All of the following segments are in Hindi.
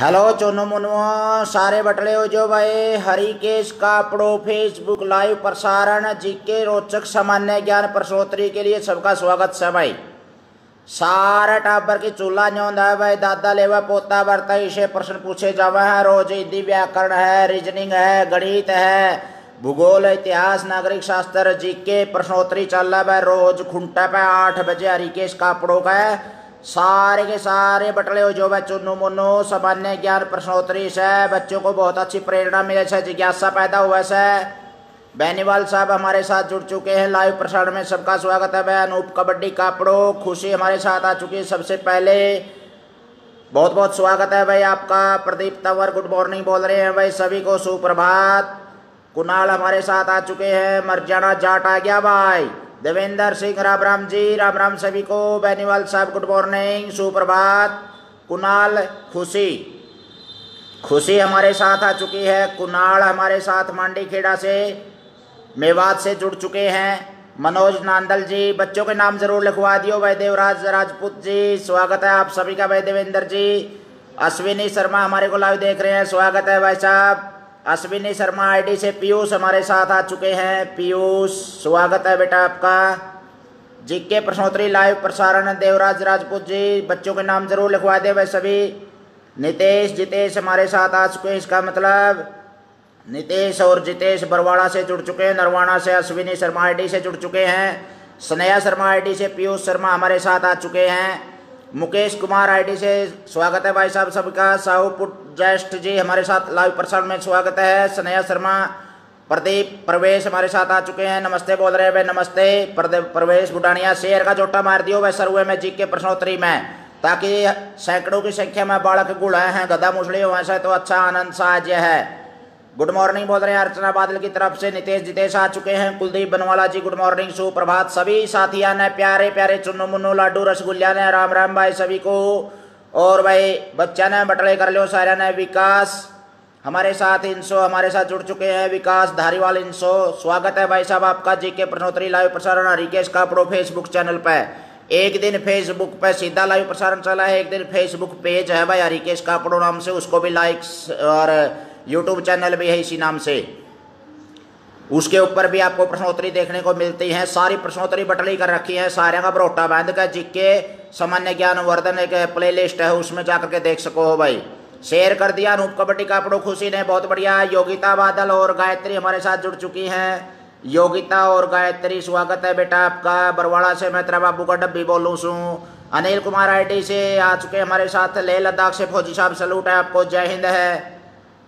हेलो चुनो मुनो सारे बटले हो जो भाई। हरिकेश कापड़ो फेसबुक लाइव प्रसारण, जीके, रोचक, सामान्य ज्ञान प्रसोत्री के लिए सबका स्वागत है भाई। सारा टाबर की चूल्हा न्योंद है भाई। दादा लेवा, पोता बरता, इसे प्रश्न पूछे जावे हैं। रोज हिंदी व्याकरण है रीजनिंग है, गणित है, भूगोल, इतिहास, नागरिक शास्त्र, जीके, प्रश्नोत्तरी चल रहा है रोज खुंटा पे आठ बजे हरिकेश कापड़ों का है। सारे के सारे बटले हो जो चुनो मुन्नो सामान्य ज्ञान प्रश्नोत्तरी से बच्चों को बहुत अच्छी प्रेरणा मिले से, जिज्ञासा पैदा हुआ से। बैनीवाल साहब हमारे साथ जुड़ चुके हैं लाइव प्रसारण में, सबका स्वागत है भाई अनूप कबड्डी कापड़ो, खुशी हमारे साथ आ चुकी है सबसे पहले। बहुत बहुत स्वागत है भाई आपका। प्रदीप तंवर, गुड मॉर्निंग बोल रहे हैं भाई सभी को। सुप्रभात। कुणाल हमारे साथ आ चुके हैं। मरजाना जाट आ गया भाई। देवेंद्र सिंह, राम राम जी, राम राम सभी को, बैनीवाल साहब, गुड मॉर्निंग, सुप्रभात, कुणाल खुशी। खुशी हमारे साथ आ चुकी है, कुणाल हमारे साथ मांडी खेड़ा से, मेवात से जुड़ चुके हैं। मनोज नांदल जी, बच्चों के नाम ज़रूर लिखवा दियो भाई देवराज राजपूत जी, स्वागत है आप सभी का भाई देवेंद्र जी। अश्विनी शर्मा हमारे को लाइव देख रहे हैं, स्वागत है भाई साहब। अश्विनी शर्मा, आईडी से पीयूष हमारे साथ आ चुके हैं। पीयूष, स्वागत है बेटा आपका। जीके प्रश्नोत्तरी लाइव प्रसारण, देवराज राजपूत जी, बच्चों के नाम ज़रूर लिखवा दे वह सभी। नितेश, जितेश हमारे साथ आ चुके हैं, इसका मतलब नितेश और जितेश बरवाड़ा से जुड़ चुके हैं नरवाणा से अश्विनी शर्मा, आईडी से जुड़ चुके हैं। स्नेहा शर्मा, आईडी से पीयूष शर्मा हमारे साथ आ चुके हैं। मुकेश कुमार आईडी से स्वागत है भाई साहब, सबका। साहू पुट जैष्ठ जी हमारे साथ लाइव प्रसारण में स्वागत है। स्नेहा शर्मा, प्रदीप प्रवेश हमारे साथ आ चुके हैं। नमस्ते बोल रहे हैं नमस्ते। प्रवेश बुडानिया शेर का जोटा मार दियो भाई सरवे में जी के प्रश्नोत्तरी में। ताकि सैकड़ों की संख्या में बालक गुड़ हैं, गधा मुसड़ी हुए तो अच्छा आनंद साज्य है। गुड मॉर्निंग बोल रहे हैं अर्चना बादल की तरफ़ से नितेश जितेश आ चुके हैं। कुलदीप बनवाला जी गुड मॉर्निंग सुप्रभात। सभी साथियाँ ने प्यारे प्यारे चुन्नू मुन्नू, लाडू रसगुल्ला ने, राम राम भाई सभी को। और भाई, बच्चा ने बटले कर लो सारा ने विकास। हमारे साथ इंसो, हमारे साथ जुड़ चुके हैं विकास धारीवाल इंसो। स्वागत है भाई साहब आपका, जी के प्रश्नोत्तरी लाइव प्रसारण हरिकेश कापड़ो फेसबुक चैनल पे। एक दिन फेसबुक पे सीधा लाइव प्रसारण चला है, एक दिन फेसबुक पेज है भाई हरिकेश कापड़ो नाम से उसको भी लाइक्स और यूट्यूब चैनल भी है इसी नाम से। उसके ऊपर भी आपको प्रश्नोत्तरी देखने को मिलती है। सारी प्रश्नोत्तरी बटली कर रखी है। सारे का बरोटा बाँध का जिक्के सामान्य ज्ञान वर्धन एक प्ले लिस्ट है, उसमें जाकर के देख सको हो भाई। शेयर कर दिया, अनूप कबड्डी का कापड़ो खुशी ने। बहुत बढ़िया। योगिता बादल और गायत्री हमारे साथ जुड़ चुकी हैं। योगिता और गायत्री, स्वागत है बेटा आपका। बरवाड़ा से मैं तेरा बाबू का डब्बी बोलूँ सू। अनिल कुमार आई से आ चुके हमारे साथ। लेह लद्दाख से फौजी साहब सलूट है आपको। जय हिंद है।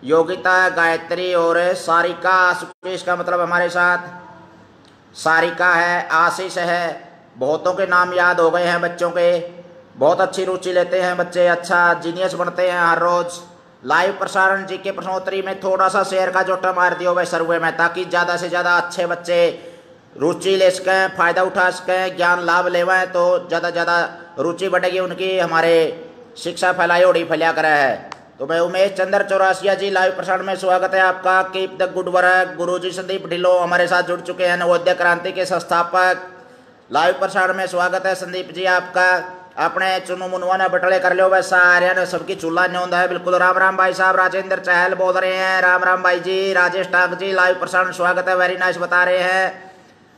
योगिता, गायत्री और सारिका सुकेश का मतलब हमारे साथ। सारिका है, आशीष है। बहुतों के नाम याद हो गए हैं बच्चों के। बहुत अच्छी रुचि लेते हैं बच्चे अच्छा जीनियस बनते हैं हर रोज़। लाइव प्रसारण जी के प्रश्नोत्तरी में थोड़ा सा शेयर का जोटा मार दियो भाई सर्वे में, ताकि ज़्यादा से ज़्यादा अच्छे बच्चे रुचि ले सकें, फ़ायदा उठा सकें, ज्ञान लाभ लेवें तो ज़्यादा ज़्यादा रुचि बढ़ेगी उनकी। हमारे शिक्षा फैलाई उड़ी फैलिया करे है। तो मैं उमेश चंद्र चौरासिया जी, लाइव प्रसारण में स्वागत है आपका। कीप द गुड वर्क गुरु जी संदीप ढिल्लो हमारे साथ जुड़ चुके हैं। नवोदय क्रांति के संस्थापक। लाइव प्रसारण में स्वागत है संदीप जी आपका। अपने चुनु मुनुआ ने बटले कर लो वैसा सारे ने सबकी चूल्हा न्योंद है। बिल्कुल। राम राम भाई साहब, राजेंद्र चहल बोल रहे हैं। राम राम भाई जी, राजेश टाक जी, लाइव प्रसारण स्वागत है। वेरी नाइस बता रहे हैं।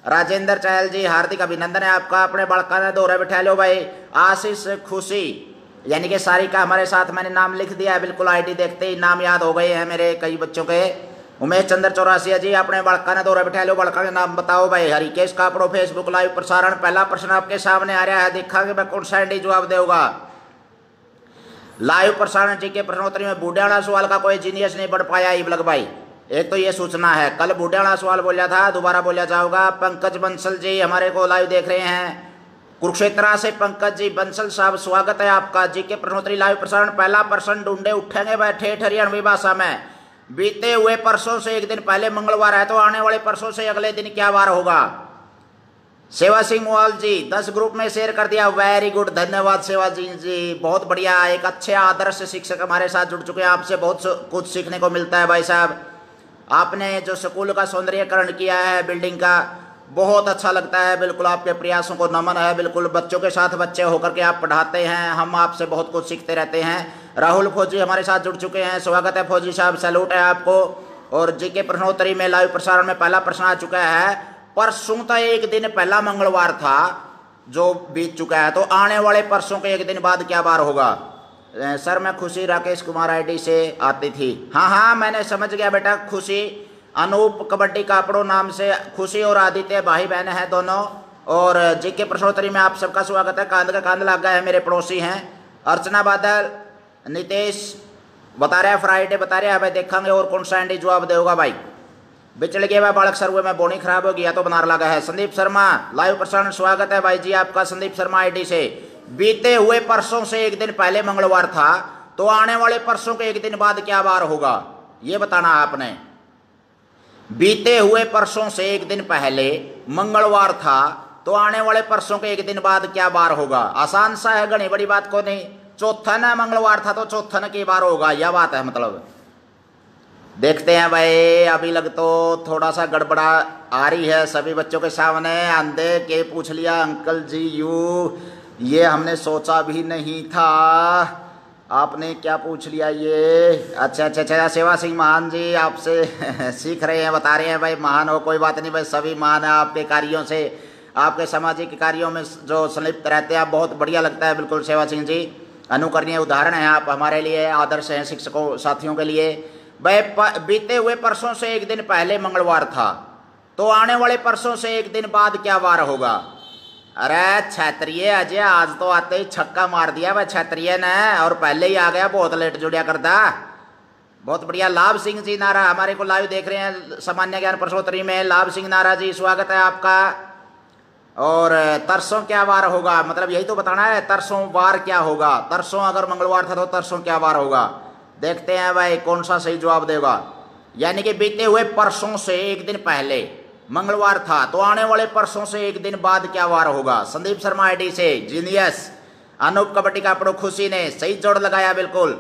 राजेंद्र चहल जी, हार्दिक अभिनंदन है आपका। अपने बड़का ने दौरे बिठा लो भाई। आशीष खुशी। यानी कि सारी का हमारे साथ मैंने नाम लिख दिया है, बिल्कुल आईडी देखते ही नाम याद हो गए हैं मेरे कई बच्चों के। उमेश चंद्र चौरासिया जी, अपने बड़का ने दौरा बिठा लो बड़का के नाम बताओ भाई। हरिकेश कापड़ो फेसबुक लाइव प्रसारण, पहला प्रश्न आपके सामने आ रहा है, देखा कि मैं कौन सा एंडी जवाब देगा लाइव प्रसारण जी के प्रश्नोत्तरी में बूढ़ियाड़ा सवाल का कोई जीनियस नहीं बढ़ पाया, इबलग भाई। एक तो ये सूचना है, कल बूढ़ियाड़ा सवाल बोलिया था, दोबारा बोलिया जाओगा पंकज बंसल जी हमारे को लाइव देख रहे हैं। कुरुक्षेत्रा से पंकज जी बंसल साहब, स्वागत है आपका। जी के प्रश्नोत्तरी लाइव प्रसारण, पहला प्रश्न ढूंढे उठेंगे बैठे हरियाणवी भाषा में। बीते हुए परसों से, एक दिन पहले मंगलवार है तो आने वाले परसों से अगले दिन क्या वार होगा? सेवा सिंह मोहाल जी, दस ग्रुप में शेयर कर दिया। वेरी गुड, धन्यवाद सेवा जी जी। बहुत बढ़िया, एक अच्छे आदर्श शिक्षक हमारे साथ जुड़ चुके हैं। आपसे बहुत कुछ सीखने को मिलता है भाई साहब। आपने जो स्कूल का सौंदर्यकरण किया है, बिल्डिंग का बहुत अच्छा लगता है, बिल्कुल आपके प्रयासों को नमन है, बिल्कुल बच्चों के साथ बच्चे होकर के आप पढ़ाते हैं, हम आपसे बहुत कुछ सीखते रहते हैं। राहुल फौजी हमारे साथ जुड़ चुके हैं, स्वागत है फौजी साहब, सैल्यूट है आपको। और जी के प्रश्नोत्तरी में लाइव प्रसारण में पहला प्रश्न आ चुका है, परसों का एक दिन पहला मंगलवार था, जो बीत चुका है तो आने वाले परसों के एक दिन बाद क्या बार होगा? सर, मैं खुशी राकेश कुमार आईडी से आती थी। हाँ हाँ मैंने समझ गया बेटा, खुशी। अनूप कबड्डी कापड़ो नाम से खुशी और आदित्य भाई बहन है दोनों। और जी के प्रश्नोत्तरी में आप सबका स्वागत है। कांद का कांद लग गया है, मेरे पड़ोसी हैं। अर्चना बादल, नितेश बता रहे हैं फ्राइडे बता रहे हैं भाई देखेंगे और कौन सा एंडी जवाब देगा भाई। बिचड़ गया बालक सर में बोनी खराब हो गया तो बना लगा है। संदीप शर्मा, लाइव प्रसारण, स्वागत है भाई जी आपका संदीप शर्मा आईडी से। बीते हुए परसों से एक दिन पहले मंगलवार था तो आने वाले परसों के एक दिन बाद क्या बार होगा, ये बताना आपने। बीते हुए परसों से एक दिन पहले मंगलवार था तो आने वाले परसों के एक दिन बाद क्या बार होगा? आसान सा है, घनी बड़ी बात को नहीं। चौथन मंगलवार था तो चौथन की बार होगा। यह बात है मतलब। देखते हैं भाई, अभी लग तो थोड़ा सा गड़बड़ा आ रही है सभी बच्चों के सामने। अंधे के पूछ लिया, अंकल जी, यू, ये हमने सोचा भी नहीं था। आपने क्या पूछ लिया ये? अच्छा अच्छा अच्छा सेवा सिंह महान जी, आपसे सीख रहे हैं, बता रहे हैं, भाई महान हो, कोई बात नहीं, भाई सभी महान है आपके कार्यों से। आपके सामाजिक कार्यों में जो संलिप्त रहते हैं, आप बहुत बढ़िया लगता है, बिल्कुल, सेवा सिंह जी। अनुकरणीय उदाहरण है आप हमारे लिए, आदर्श हैं शिक्षकों, साथियों के लिए। भाई बीते हुए परसों से एक दिन पहले मंगलवार था तो आने वाले परसों से एक दिन बाद क्या वार होगा? अरे छत्रिय, अजय, आज तो आते ही छक्का मार दिया वह छत्रिय ने, और पहले ही आ गया बहुत लेट जुड़िया करता। बहुत बढ़िया, लाभ सिंह जी नारा, हमारे को लाइव देख रहे हैं सामान्य ज्ञान प्रसोत्तरी में। लाभ सिंह नारा जी, स्वागत है आपका। और तरसों क्या वार होगा? मतलब यही तो बताना है, तरसों वार क्या होगा? तरसों अगर मंगलवार था तो तरसों क्या वार होगा? देखते हैं भाई कौन सा सही जवाब देगा। यानी कि बीते हुए परसों से एक दिन पहले मंगलवार था। तो आने वाले परसों से एक दिन बाद क्या वार होगा? संदीप शर्मा आईडी से, जीनियस। अनूप कबड्डी का पड़ो खुशी ने सही जोड़ लगाया, बिल्कुल।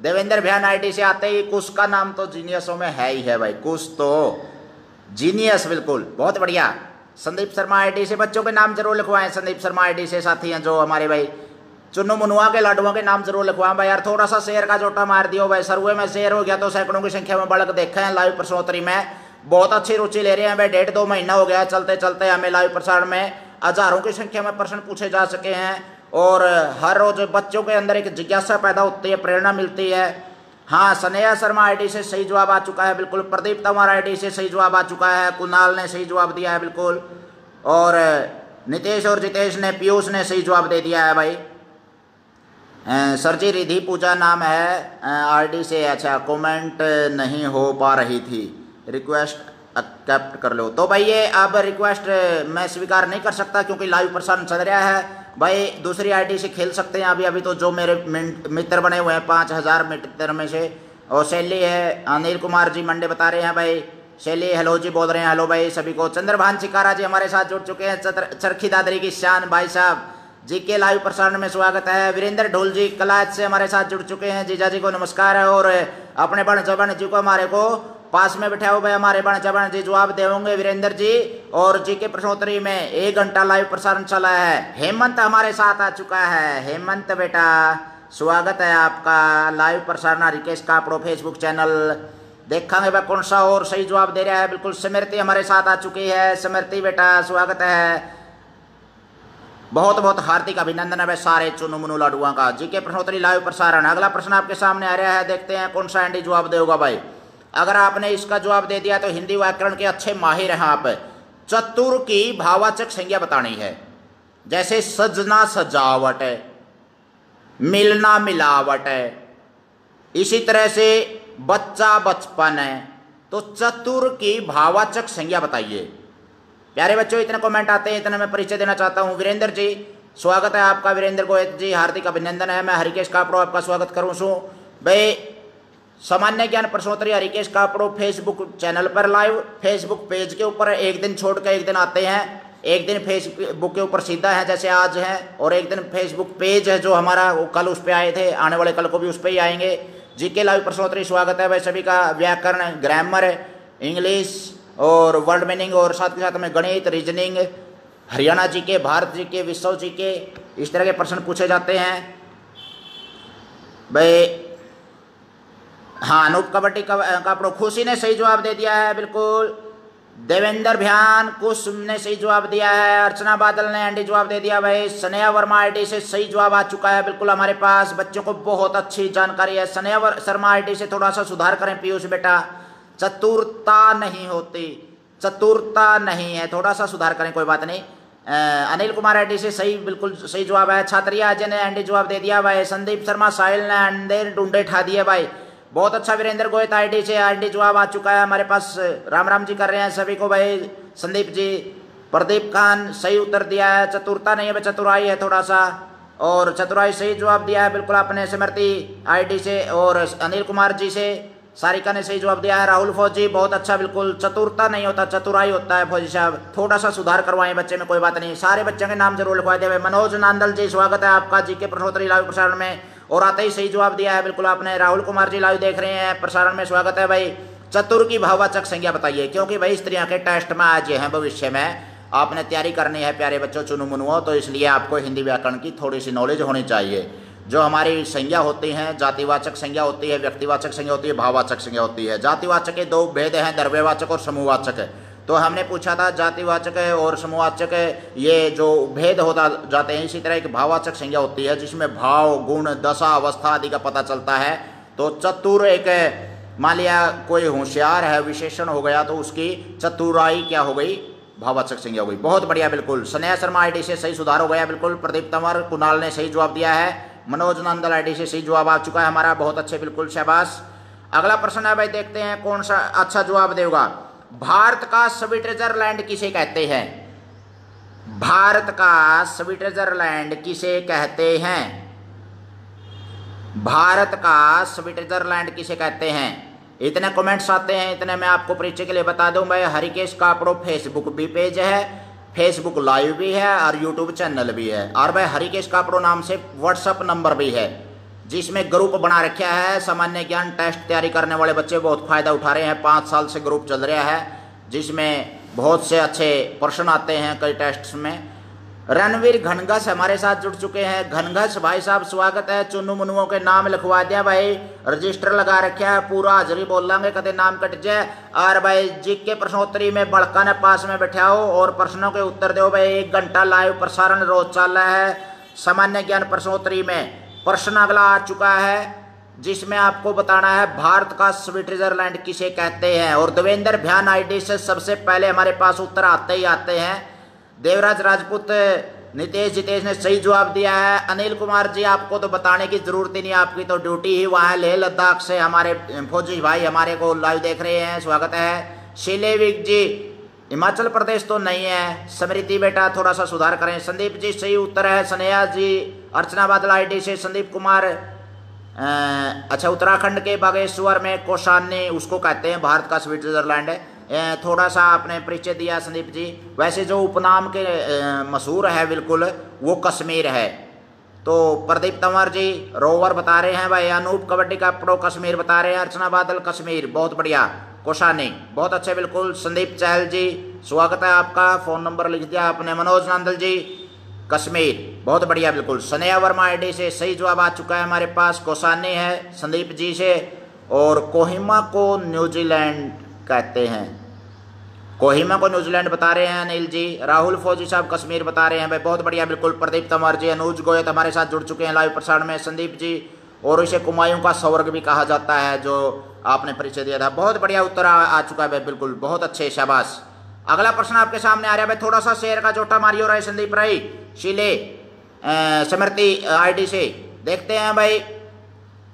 देवेंद्र भैन आईडी से आते ही कुछ का नाम तो जीनियसों में है ही है भाई कुछ तो। जीनियस, बिल्कुल। बहुत बढ़िया। संदीप शर्मा आईडी से बच्चों के नाम ज़रूर लिखवाएँ। संदीप शर्मा आईडी से साथी हैं जो हमारे भाई चुन्नू मुनुआ के लाडुओं के नाम ज़रूर लिखवाएँ। भाई यार, थोड़ा सा शेयर का जोटा मार दियो भाई। सरवे में शेयर हो गया तो सैकड़ों की संख्या में बढ़क देखे। हैं लाइव प्रश्नोत्तरी में बहुत अच्छी रुचि ले रहे हैं। भाई डेढ़ दो महीना हो गया चलते चलते हमें लाइव प्रसारण में। हज़ारों की संख्या में प्रश्न पूछे जा सके हैं और हर रोज बच्चों के अंदर एक जिज्ञासा पैदा होती है, प्रेरणा मिलती है। हाँ सनेहा शर्मा आईडी से सही जवाब आ चुका है, बिल्कुल। प्रदीप तंवर आईडी से सही जवाब आ चुका है, कुणाल ने सही जवाब दिया है, बिल्कुल। और नितेश और जितेश ने, पीयूष ने सही जवाब दे दिया है भाई। सर जी, रिधि पूजा नाम है। आरडी से अच्छा कमेंट नहीं हो पा रही थी। रिक्वेस्ट एक्सेप्ट कर लो। तो भाई ये अब रिक्वेस्ट मैं स्वीकार नहीं कर सकता क्योंकि लाइव प्रसारण चल रहा है। भाई दूसरी आईडी से खेल सकते हैं अभी अभी तो जो मेरे मित्र बने हुए हैं पाँच हज़ार मित्र में से। और शैली है, अनिल कुमार जी मंडे बता रहे हैं भाई। शैली हेलो जी बोल रहे हैं हेलो भाई सभी को। चंद्रभान चिकारा जी हमारे साथ जुड़ चुके हैं। चरखी दादरी की शान भाई साहब। जी के लाइव प्रसारण में स्वागत है। वीरेंद्र ढोल जी कलायत से हमारे साथ जुड़ चुके हैं। जीजा जी को नमस्कार है। और अपने बण जबन जी को, हमारे को पास में बैठा हुए हमारे बण जबन जी जवाब देंगे वीरेंद्र जी और जी के प्रश्नोत्तरी में एक घंटा लाइव प्रसारण चला है। हेमंत हमारे साथ आ चुका है। हेमंत बेटा, स्वागत है आपका लाइव प्रसारण रिकेश कापड़ो फेसबुक चैनल देखेंगे भाई कौन सा और सही जवाब दे रहा है। बिल्कुल स्मृति हमारे साथ आ चुकी है। स्मृति बेटा, स्वागत है। बहुत बहुत हार्दिक अभिनंदन है सारे चुनु मुनु लाडुआ का। जी के प्रश्नोत्तरी लाइव प्रसारण। अगला प्रश्न आपके सामने आ रहा है। देखते हैं कौन सा एंडी जवाब देगा भाई। अगर आपने इसका जवाब दे दिया तो हिंदी व्याकरण के अच्छे माहिर हैं आप। चतुर की भावाचक संज्ञा बतानी है। जैसे सजना सजावट है, मिलना मिलावट है, इसी तरह से बच्चा बचपन है तो चतुर की भावाचक संज्ञा बताइए। प्यारे बच्चों, इतने कमेंट आते हैं, इतना मैं परिचय देना चाहता हूँ। वीरेंद्र जी, स्वागत है आपका। वीरेंद्र गोयत जी, हार्दिक अभिनंदन है। मैं हरिकेश कापड़ो, आपका स्वागत करूँ सू। भाई सामान्य ज्ञान प्रश्नोत्तरी हरिकेश कापड़ो फेसबुक चैनल पर लाइव। फेसबुक पेज के ऊपर एक दिन छोड़ कर एक दिन आते हैं। एक दिन फेसबुक के ऊपर सीधा है जैसे आज है और एक दिन फेसबुक पेज है जो हमारा वो कल उस पर आए थे। आने वाले कल को भी उस पर ही आएँगे। जीके लाइव प्रश्नोत्तरी, स्वागत है भाई सभी का। व्याकरण, ग्रामर, इंग्लिश और वर्ल्ड मीनिंग और साथ के साथ में गणित, रीजनिंग, हरियाणा जी के भारत जी के विश्व जी के इस तरह के प्रश्न पूछे जाते हैं। भाई हाँ अनूप कबड्डी कपड़ों खुशी ने सही जवाब दे दिया है, बिल्कुल। देवेंद्र भ्यान कुश ने सही जवाब दिया है, अर्चना बादल ने एंडी जवाब दे दिया, भाई। सनेहा वर्मा आईडी से सही जवाब आ चुका है, बिल्कुल हमारे पास। बच्चों को बहुत अच्छी जानकारी है। सनेहा शर्मा आईडी से थोड़ा सा सुधार करें, पीयूष बेटा। चतुरता नहीं होती, चतुरता नहीं है, थोड़ा सा सुधार करें, कोई बात नहीं। अनिल कुमार एडी से सही, बिल्कुल सही जवाब है छात्रिया अजय ने एंडी जवाब दे दिया, भाई। संदीप शर्मा साहिल ने अंडे डूडे ठा दिए, भाई। बहुत अच्छा वीरेंद्र गोयत आई डी से आई डी जवाब आ चुका है। हमारे पास राम राम जी कर रहे हैं सभी को भाई। संदीप जी, प्रदीप खान, सही उत्तर दिया है। चतुरता नहीं है चतुराई है थोड़ा सा और चतुराई सही जवाब दिया है, बिल्कुल आपने स्मृति आईडी से और अनिल कुमार जी से। सारिका ने सही जवाब दिया है। राहुल फौजी, बहुत अच्छा बिल्कुल। चतुरता नहीं होता, चतुराई होता है फौजी साहब। थोड़ा सा सुधार करवाएँ बच्चे में, कोई बात नहीं। सारे बच्चों के नाम ज़रूर लिखवा दे। मनोज नांदल जी, स्वागत है आपका। जी के प्रश्नोत्तरी लाइव प्रसारण में। और आते ही सही जवाब दिया है, बिल्कुल आपने। राहुल कुमार जी लाइव देख रहे हैं, प्रसारण में स्वागत है भाई। चतुर की भाववाचक संज्ञा बताइए, क्योंकि भाई इस तरह के टेस्ट में आज हैं भविष्य में। आपने तैयारी करनी है प्यारे बच्चों चुनु मुनुओं तो इसलिए आपको हिंदी व्याकरण की थोड़ी सी नॉलेज होनी चाहिए। जो हमारी संज्ञा होती हैं, जातिवाचक संज्ञा होती है, व्यक्तिवाचक संज्ञा होती है, भाववाचक संज्ञा होती है। जातिवाचक के दो भेद हैं, द्रव्यवाचक और समूहवाचक। तो हमने पूछा था, जातिवाचक और समूहवाचक ये जो भेद होता जाते हैं, इसी तरह एक भाववाचक संज्ञा होती है, जिसमें भाव, गुण, दशा, अवस्था आदि का पता चलता है। तो चतुर एक, मान लिया कोई होशियार है, विशेषण हो गया तो उसकी चतुराई क्या हो गई? भाववाचक संज्ञा हो गई। बहुत बढ़िया, बिल्कुल। स्नेहा शर्मा आईडी से सही सुधार हो गया, बिल्कुल। प्रदीप तंवर कुणाल ने सही जवाब दिया है। मनोज नंदल आईडी से सही जवाब आ चुका है हमारा। बहुत अच्छे, बिल्कुल शहबाज अगला प्रश्न है, भाई, देखते हैं कौन सा अच्छा जवाब देगा। भारत का स्विट्जरलैंड किसे कहते हैं? भारत का स्विट्जरलैंड किसे कहते हैं? भारत का स्विट्जरलैंड किसे कहते हैं? इतने कमेंट्स आते हैं, इतने मैं आपको परिचय के लिए बता दूँ भाई हरिकेश कापड़ो फेसबुक भी पेज है फेसबुक लाइव भी है और यूट्यूब चैनल भी है। और भाई हरिकेश कापड़ो नाम से व्हाट्सअप नंबर भी है। जिसमें ग्रुप बना रखा है, सामान्य ज्ञान टेस्ट तैयारी करने वाले बच्चे बहुत फ़ायदा उठा रहे हैं। पाँच साल से ग्रुप चल रहा है, जिसमें बहुत से अच्छे प्रश्न आते हैं कई टेस्ट में। रणवीर घनघस हमारे साथ जुड़ चुके हैं। घनघस, भाई साहब, स्वागत है। चुनु मुनुओं के नाम लिखवा दिया भाई। रजिस्टर लगा रखा है, पूरा हाजरी बोल लेंगे, कदे नाम कट जाए। और भाई जी के प्रश्नोत्तरी में बड़का ने पास में बैठाओ और प्रश्नों के उत्तर दो भाई। एक घंटा लाइव प्रसारण रोज चल रहा है, सामान्य ज्ञान प्रश्नोत्तरी में। प्रश्न अगला आ चुका है, जिसमें आपको बताना है भारत का स्विट्जरलैंड किसे कहते हैं? और देवेंद्र भ्यान आईडी से सबसे पहले हमारे पास उत्तर आते ही आते हैं। देवराज राजपूत, नितेश जितेश ने सही जवाब दिया है। अनिल कुमार जी, आपको तो बताने की ज़रूरत ही नहीं, आपकी तो ड्यूटी ही वहाँ लेह लद्दाख से हमारे, फौजी भाई हमारे को लाइव देख रहे हैं। स्वागत है। शिलेविक जी हिमाचल प्रदेश तो नहीं है। समृति बेटा थोड़ा सा सुधार करें। संदीप जी, सही उत्तर है। सनेहा जी अर्चना बादल आईडी से संदीप कुमार। अच्छा उत्तराखंड के बागेश्वर में कोशानी उसको कहते हैं, भारत का स्विट्जरलैंड थोड़ा सा आपने परिचय दिया संदीप जी। वैसे जो उपनाम के मशहूर है बिल्कुल, वो कश्मीर है। तो प्रदीप तंवर जी, रोवर बता रहे हैं भाई, अनूप कबड्डी का प्रो कश्मीर बता रहे हैं अर्चना बादल कश्मीर, बहुत बढ़िया। कोशानी। बहुत अच्छे, बिल्कुल। संदीप चहल जी, स्वागत है आपका। फ़ोन नंबर लिख दिया आपने, मनोज नंदल जी। कश्मीर। बहुत बढ़िया, बिल्कुल। सनेहा वर्मा आईडी से सही जवाब आ चुका है हमारे पास। कोसानी है संदीप जी से। और कोहिमा को न्यूजीलैंड कहते हैं। कोहिमा को न्यूजीलैंड बता रहे हैं अनिल जी। राहुल फौजी साहब कश्मीर बता रहे हैं। भाई, बहुत बढ़िया, बिल्कुल। प्रदीप तंवर जी, अनुज गोयत हमारे साथ जुड़ चुके हैं। लाइव प्रसारण में संदीप जी। और इसे कुमायूं का स्वर्ग भी कहा जाता है जो आपने परिचय दिया था। बहुत बढ़िया उत्तर आ, आ चुका है बिल्कुल। बहुत अच्छे शाबाश। अगला प्रश्न आपके सामने आ रहा है थोड़ा सा शेर का जोटा मारियो रहे संदीप राय। शीले समृति आईडी से। देखते हैं भाई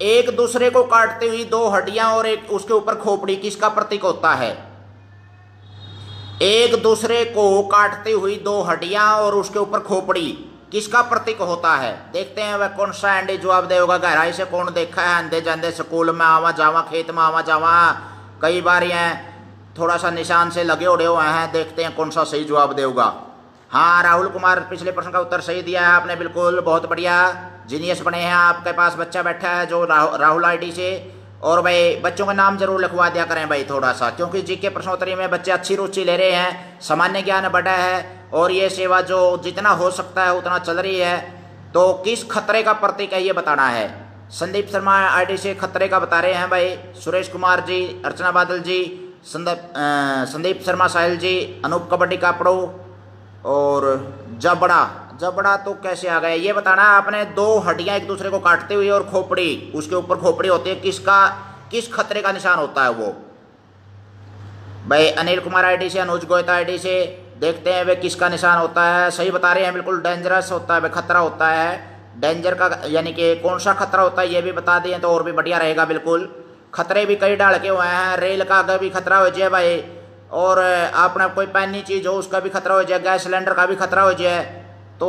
एक दूसरे को काटती हुई दो हड्डियाँ और एक उसके ऊपर खोपड़ी किसका प्रतीक होता है? एक दूसरे को काटती हुई दो हड्डियाँ और उसके ऊपर खोपड़ी। किसका प्रतीक होता है? देखते हैं वह कौन सा एंडी जवाब देगा। गहराई से कौन देखा है? अंधे जाते स्कूल में आवा जावा, खेत में आवा जावा। कई बार ये थोड़ा सा निशान से लगे उड़े हुए हैं। देखते हैं कौन सा सही जवाब देगा। हाँ राहुल कुमार, पिछले प्रश्न का उत्तर सही दिया है आपने, बिल्कुल। बहुत बढ़िया। जीनियस बने हैं आपके पास, बच्चा बैठा है जो राहुल आईडी से। और भाई, बच्चों का नाम ज़रूर लिखवा दिया करें भाई थोड़ा सा, क्योंकि जी के प्रश्नोत्तरी में बच्चे अच्छी रुचि ले रहे हैं, सामान्य ज्ञान बढ़ा है, और ये सेवा जो जितना हो सकता है, उतना चल रही है। तो किस खतरे का प्रतीक है, ये बताना है। संदीप शर्मा आईडी से खतरे का बता रहे हैं भाई, सुरेश कुमार जी, अर्चना बादल जी, संदीप शर्मा साहिल जी, अनूप कबड्डी कापड़ो और जबड़ा। जबड़ा तो कैसे आ गया? ये बताना, आपने दो हड्डियाँ एक दूसरे को काटते हुए और खोपड़ी, उसके ऊपर खोपड़ी होती है, किसका, किस खतरे का निशान होता है वो? भाई, अनिल कुमार आईडी से, अनुज गोयता आईडी से देखते हैं, वे किसका निशान होता है। सही बता रहे हैं, बिल्कुल डेंजरस होता है, वे खतरा होता है। डेंजर का, यानी कि कौन सा खतरा होता है, ये भी बता दिए तो और भी बढ़िया रहेगा, बिल्कुल। खतरे भी कई डाल के हुए हैं, रेल का अगर भी खतरा हो जाए भाई, और, आपने कोई पैनी चीज़ हो, उसका भी खतरा हो जाए, गैस सिलेंडर का भी खतरा हो जाए तो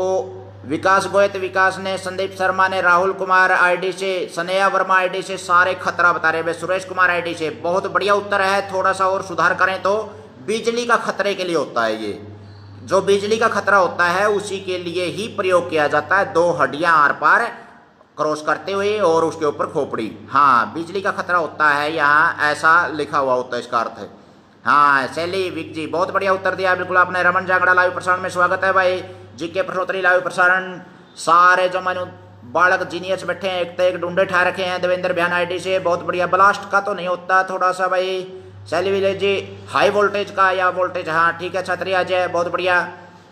विकास गोयत, विकास ने, संदीप शर्मा ने, राहुल कुमार आईडी से सनेया वर्मा आईडी से सारे खतरा बता रहे सुरेश कुमार आईडी से बहुत बढ़िया उत्तर है थोड़ा सा और सुधार करें तो बिजली का खतरे के लिए होता है ये। जो बिजली का खतरा होता है, उसी के लिए ही प्रयोग किया जाता है। दो हड्डियाँ आर पार क्रॉस करते हुए और उसके ऊपर खोपड़ी। हाँ बिजली का खतरा होता है, यहाँ ऐसा लिखा हुआ होता है, इसका अर्थ है। हाँ शैली विक जी बहुत बढ़िया उत्तर दिया बिल्कुल आपने। रमन जागड़ा लाइव प्रसारण में स्वागत है भाई। जी के प्रश्नोत्तरी लाइव प्रसारण। सारे जो मैंने बालक जीनियस बैठे हैं एक तो एक ढूंढे ठा रखे हैं, देवेंद्र बयान आईडी से। बहुत बढ़िया ब्लास्ट का तो नहीं होता थोड़ा सा भाई। शैली विलेज जी हाई वोल्टेज का या वोल्टेज हाँ ठीक है छतरी आ जाए बहुत बढ़िया।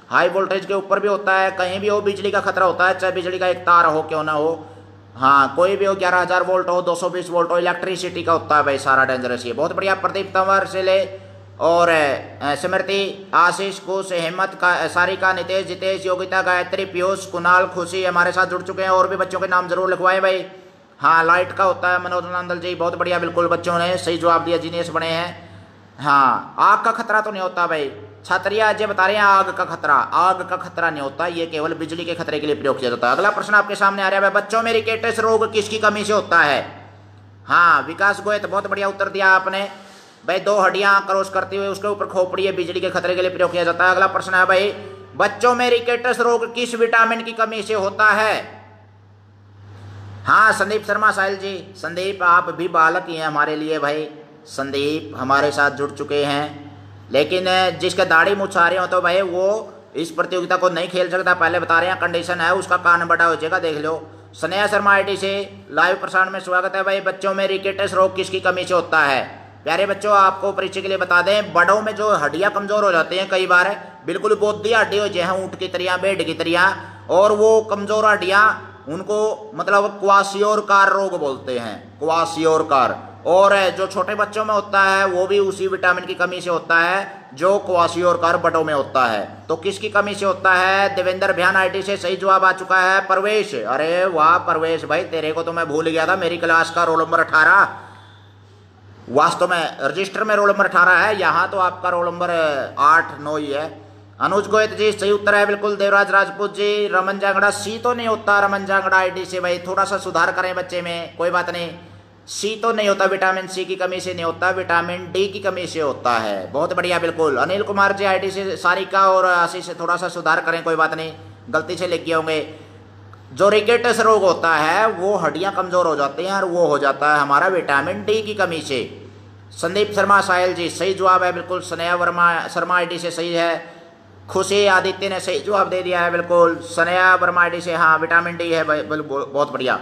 हाई वोल्टेज के ऊपर भी होता है, कहीं भी हो, बिजली का खतरा होता है, चाहे बिजली का एक तार हो, क्यों ना हो। हाँ कोई भी हो, ग्यारह हज़ार वोल्ट हो, दो सौ बीस वोल्ट हो, इलेक्ट्रिसिटी का होता है भाई सारा डेंजरस ये। बहुत बढ़िया, प्रदीप तंवर से ले। और स्मृति, आशीष कुश हेमत, का सारिका, नितेश, जितेश, योगिता, गायत्री, पीयूष, कुणाल, खुशी हमारे साथ जुड़ चुके हैं। और भी बच्चों के नाम ज़रूर लिखवाएँ भाई। हाँ लाइट का होता है, मनोज नंदल जी, बहुत बढ़िया, बिल्कुल, बच्चों ने सही जवाब दिया जीनियस बने हैं। हाँ आग का खतरा तो नहीं होता भाई। छात्रिया अजय बता रहे हैं, आग का खतरा। आग का खतरा नहीं होता, ये केवल बिजली के खतरे के लिए प्रयोग किया जाता है। अगला प्रश्न आपके सामने आ रहा है बच्चों में रिकेटस रोग किसकी कमी से होता है? हाँ विकास गोयत बहुत बढ़िया उत्तर दिया आपने। भाई, दो हड्डियाँ क्रॉस करते हुए उसके ऊपर खोपड़ी है बिजली के खतरे के लिए प्रयोग किया जाता है। अगला प्रश्न है, भाई, बच्चों में रिकेटस रोग किस विटामिन की कमी से होता है? हाँ संदीप शर्मा साहिल जी। संदीप, आप भी बालक ही हैं हमारे लिए, भाई। संदीप हमारे साथ जुड़ चुके हैं। लेकिन जिसके दाढ़ी मुछ आ रहे हो तो भाई वो इस प्रतियोगिता को नहीं खेल सकता। पहले बता रहे हैं कंडीशन है, उसका कान बड़ा हो जाएगा, देख लो। स्नेहा शर्मा आई से लाइव प्रसारण में स्वागत है भाई। बच्चों में रिकेटस रोग किसकी कमी से होता है? प्यारे बच्चों, आपको परिचय के लिए बता दें, बड़ों में जो हड्डियाँ कमज़ोर हो जाती हैं कई बार, बिल्कुल बोधी हड्डी हो जाए ऊँट की तरिया बेड की तरिया और वो कमज़ोर हड्डियाँ उनको मतलब क्वासियोर कार रोग बोलते हैं क्वासियोर कार और जो छोटे बच्चों में होता है, वो भी उसी विटामिन की कमी से होता है, जो क्वासियोर कार बटों में होता है। तो किसकी कमी से होता है? देवेंद्र भ्यान आईटी से सही जवाब आ चुका है, परवेश। अरे वाह, परवेश भाई, तेरे को तो मैं भूल गया था, मेरी क्लास का रोल नंबर अठारह। वास्तव में रजिस्टर में रोल नंबर अठारह है, यहाँ तो आपका रोल नंबर आठ, नौ ही है। अनुज गोयत जी, सही उत्तर है, बिल्कुल। देवराज राजपूत जी, रमन जांगड़ा, सी तो नहीं होता रमन जांगड़ा आईडी से, भाई। थोड़ा सा सुधार करें बच्चे में, कोई बात नहीं। सी तो नहीं होता विटामिन सी की कमी से नहीं होता विटामिन डी की कमी से होता है। बहुत बढ़िया, बिल्कुल। अनिल कुमार जी आईडी से सारिका और आशीष से थोड़ा सा सुधार करें, कोई बात नहीं। गलती से लिख गए होंगे जो रिकेटस रोग होता है, वो हड्डियाँ कमज़ोर हो जाती हैं और वो हो जाता है हमारा विटामिन डी की कमी से। संदीप शर्मा, साहिल जी, सही जवाब है, बिल्कुल। स्नेहा वर्मा, शर्मा आईटी से सही है। खुशी आदित्य ने सही जवाब दे दिया है, बिल्कुल। स्नेहा वर्मा आईटी से हाँ विटामिन डी है बिल्कुल, बहुत बढ़िया।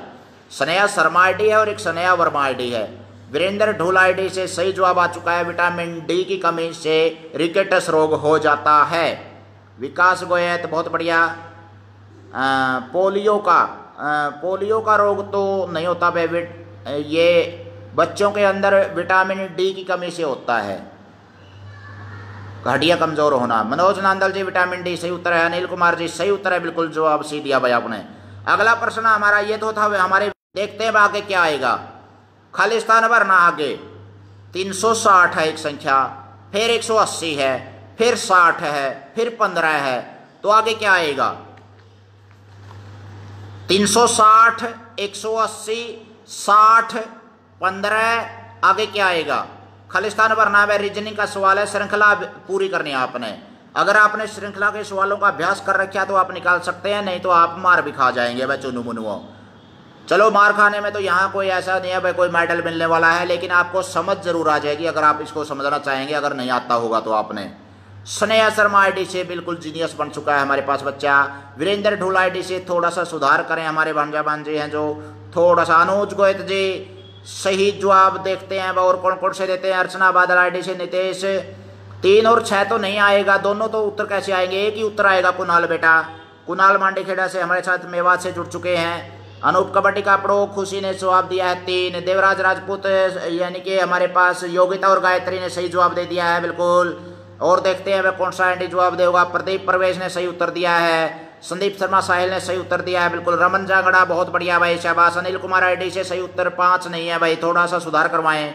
स्नेहा शर्मा आई है और एक स्नेहा वर्मा आई है। वीरेंद्र ढोल आई से सही जवाब आ चुका है। विटामिन डी की कमी से रिकेटस रोग हो जाता है। विकास गोयत बहुत बढ़िया। पोलियो का आ, पोलियो का रोग तो नहीं होता भाई ये बच्चों के अंदर विटामिन डी की कमी से होता है। हड्डियाँ कमज़ोर होना। मनोज नांदल जी विटामिन डी सही उत्तर है। अनिल कुमार जी सही उत्तर है। बिल्कुल जो आप सी दिया भाई आपने। अगला प्रश्न हमारा ये तो था हमारे देखते हैं आगे क्या आएगा। खालिस्तान भरना आगे। 360 है एक संख्या, फिर 180 है, फिर 60 है, फिर 15 है तो आगे क्या आएगा? 360 180 60 15 आगे क्या आएगा? खालिस्तान भरना है रीजनिंग का सवाल है, श्रृंखला पूरी करनी है आपने। अगर आपने श्रृंखला के सवालों का अभ्यास कर रखा तो आप निकाल सकते हैं, नहीं तो आप मार भी खा जाएँगे भाई चुनु मुनुओं चलो मार खाने में तो यहाँ कोई ऐसा नहीं है भाई, कोई मेडल मिलने वाला है, लेकिन आपको समझ ज़रूर आ जाएगी, अगर आप इसको समझना चाहेंगे, अगर नहीं आता होगा तो आपने। स्नेहा शर्मा आईडी से बिल्कुल जीनियस बन चुका है हमारे पास बच्चा। वीरेंद्र ढूल आईडी से थोड़ा सा सुधार करें हमारे भांजा भांजे हैं जो। थोड़ा सा अनुज गोयत जी सही जवाब देखते हैं, और कौन कौन से देते हैं? अर्चना बादल आईडी से नितेश। तीन और छह तो नहीं आएगा, दोनों तो उत्तर कैसे आएँगे? एक ही उत्तर आएगा कुणाल बेटा। कुणाल मांडे खेड़ा से हमारे साथ मेवात से जुड़ चुके हैं। अनूप कबड्डी का प्रो खुशी ने जवाब दिया है तीन। देवराज राजपूत, यानी कि हमारे पास योगिता और गायत्री ने सही जवाब दे दिया है, बिल्कुल। और देखते हैं वह कौन सा एंटी जवाब देगा। प्रदीप प्रवेश ने सही उत्तर दिया है। संदीप शर्मा साहिल ने सही उत्तर दिया है, बिल्कुल। रमन जांगड़ा बहुत बढ़िया, भाई शाबाश। अनिल कुमार आईडी से सही उत्तर पाँच नहीं है, भाई। थोड़ा सा सुधार करवाएँ।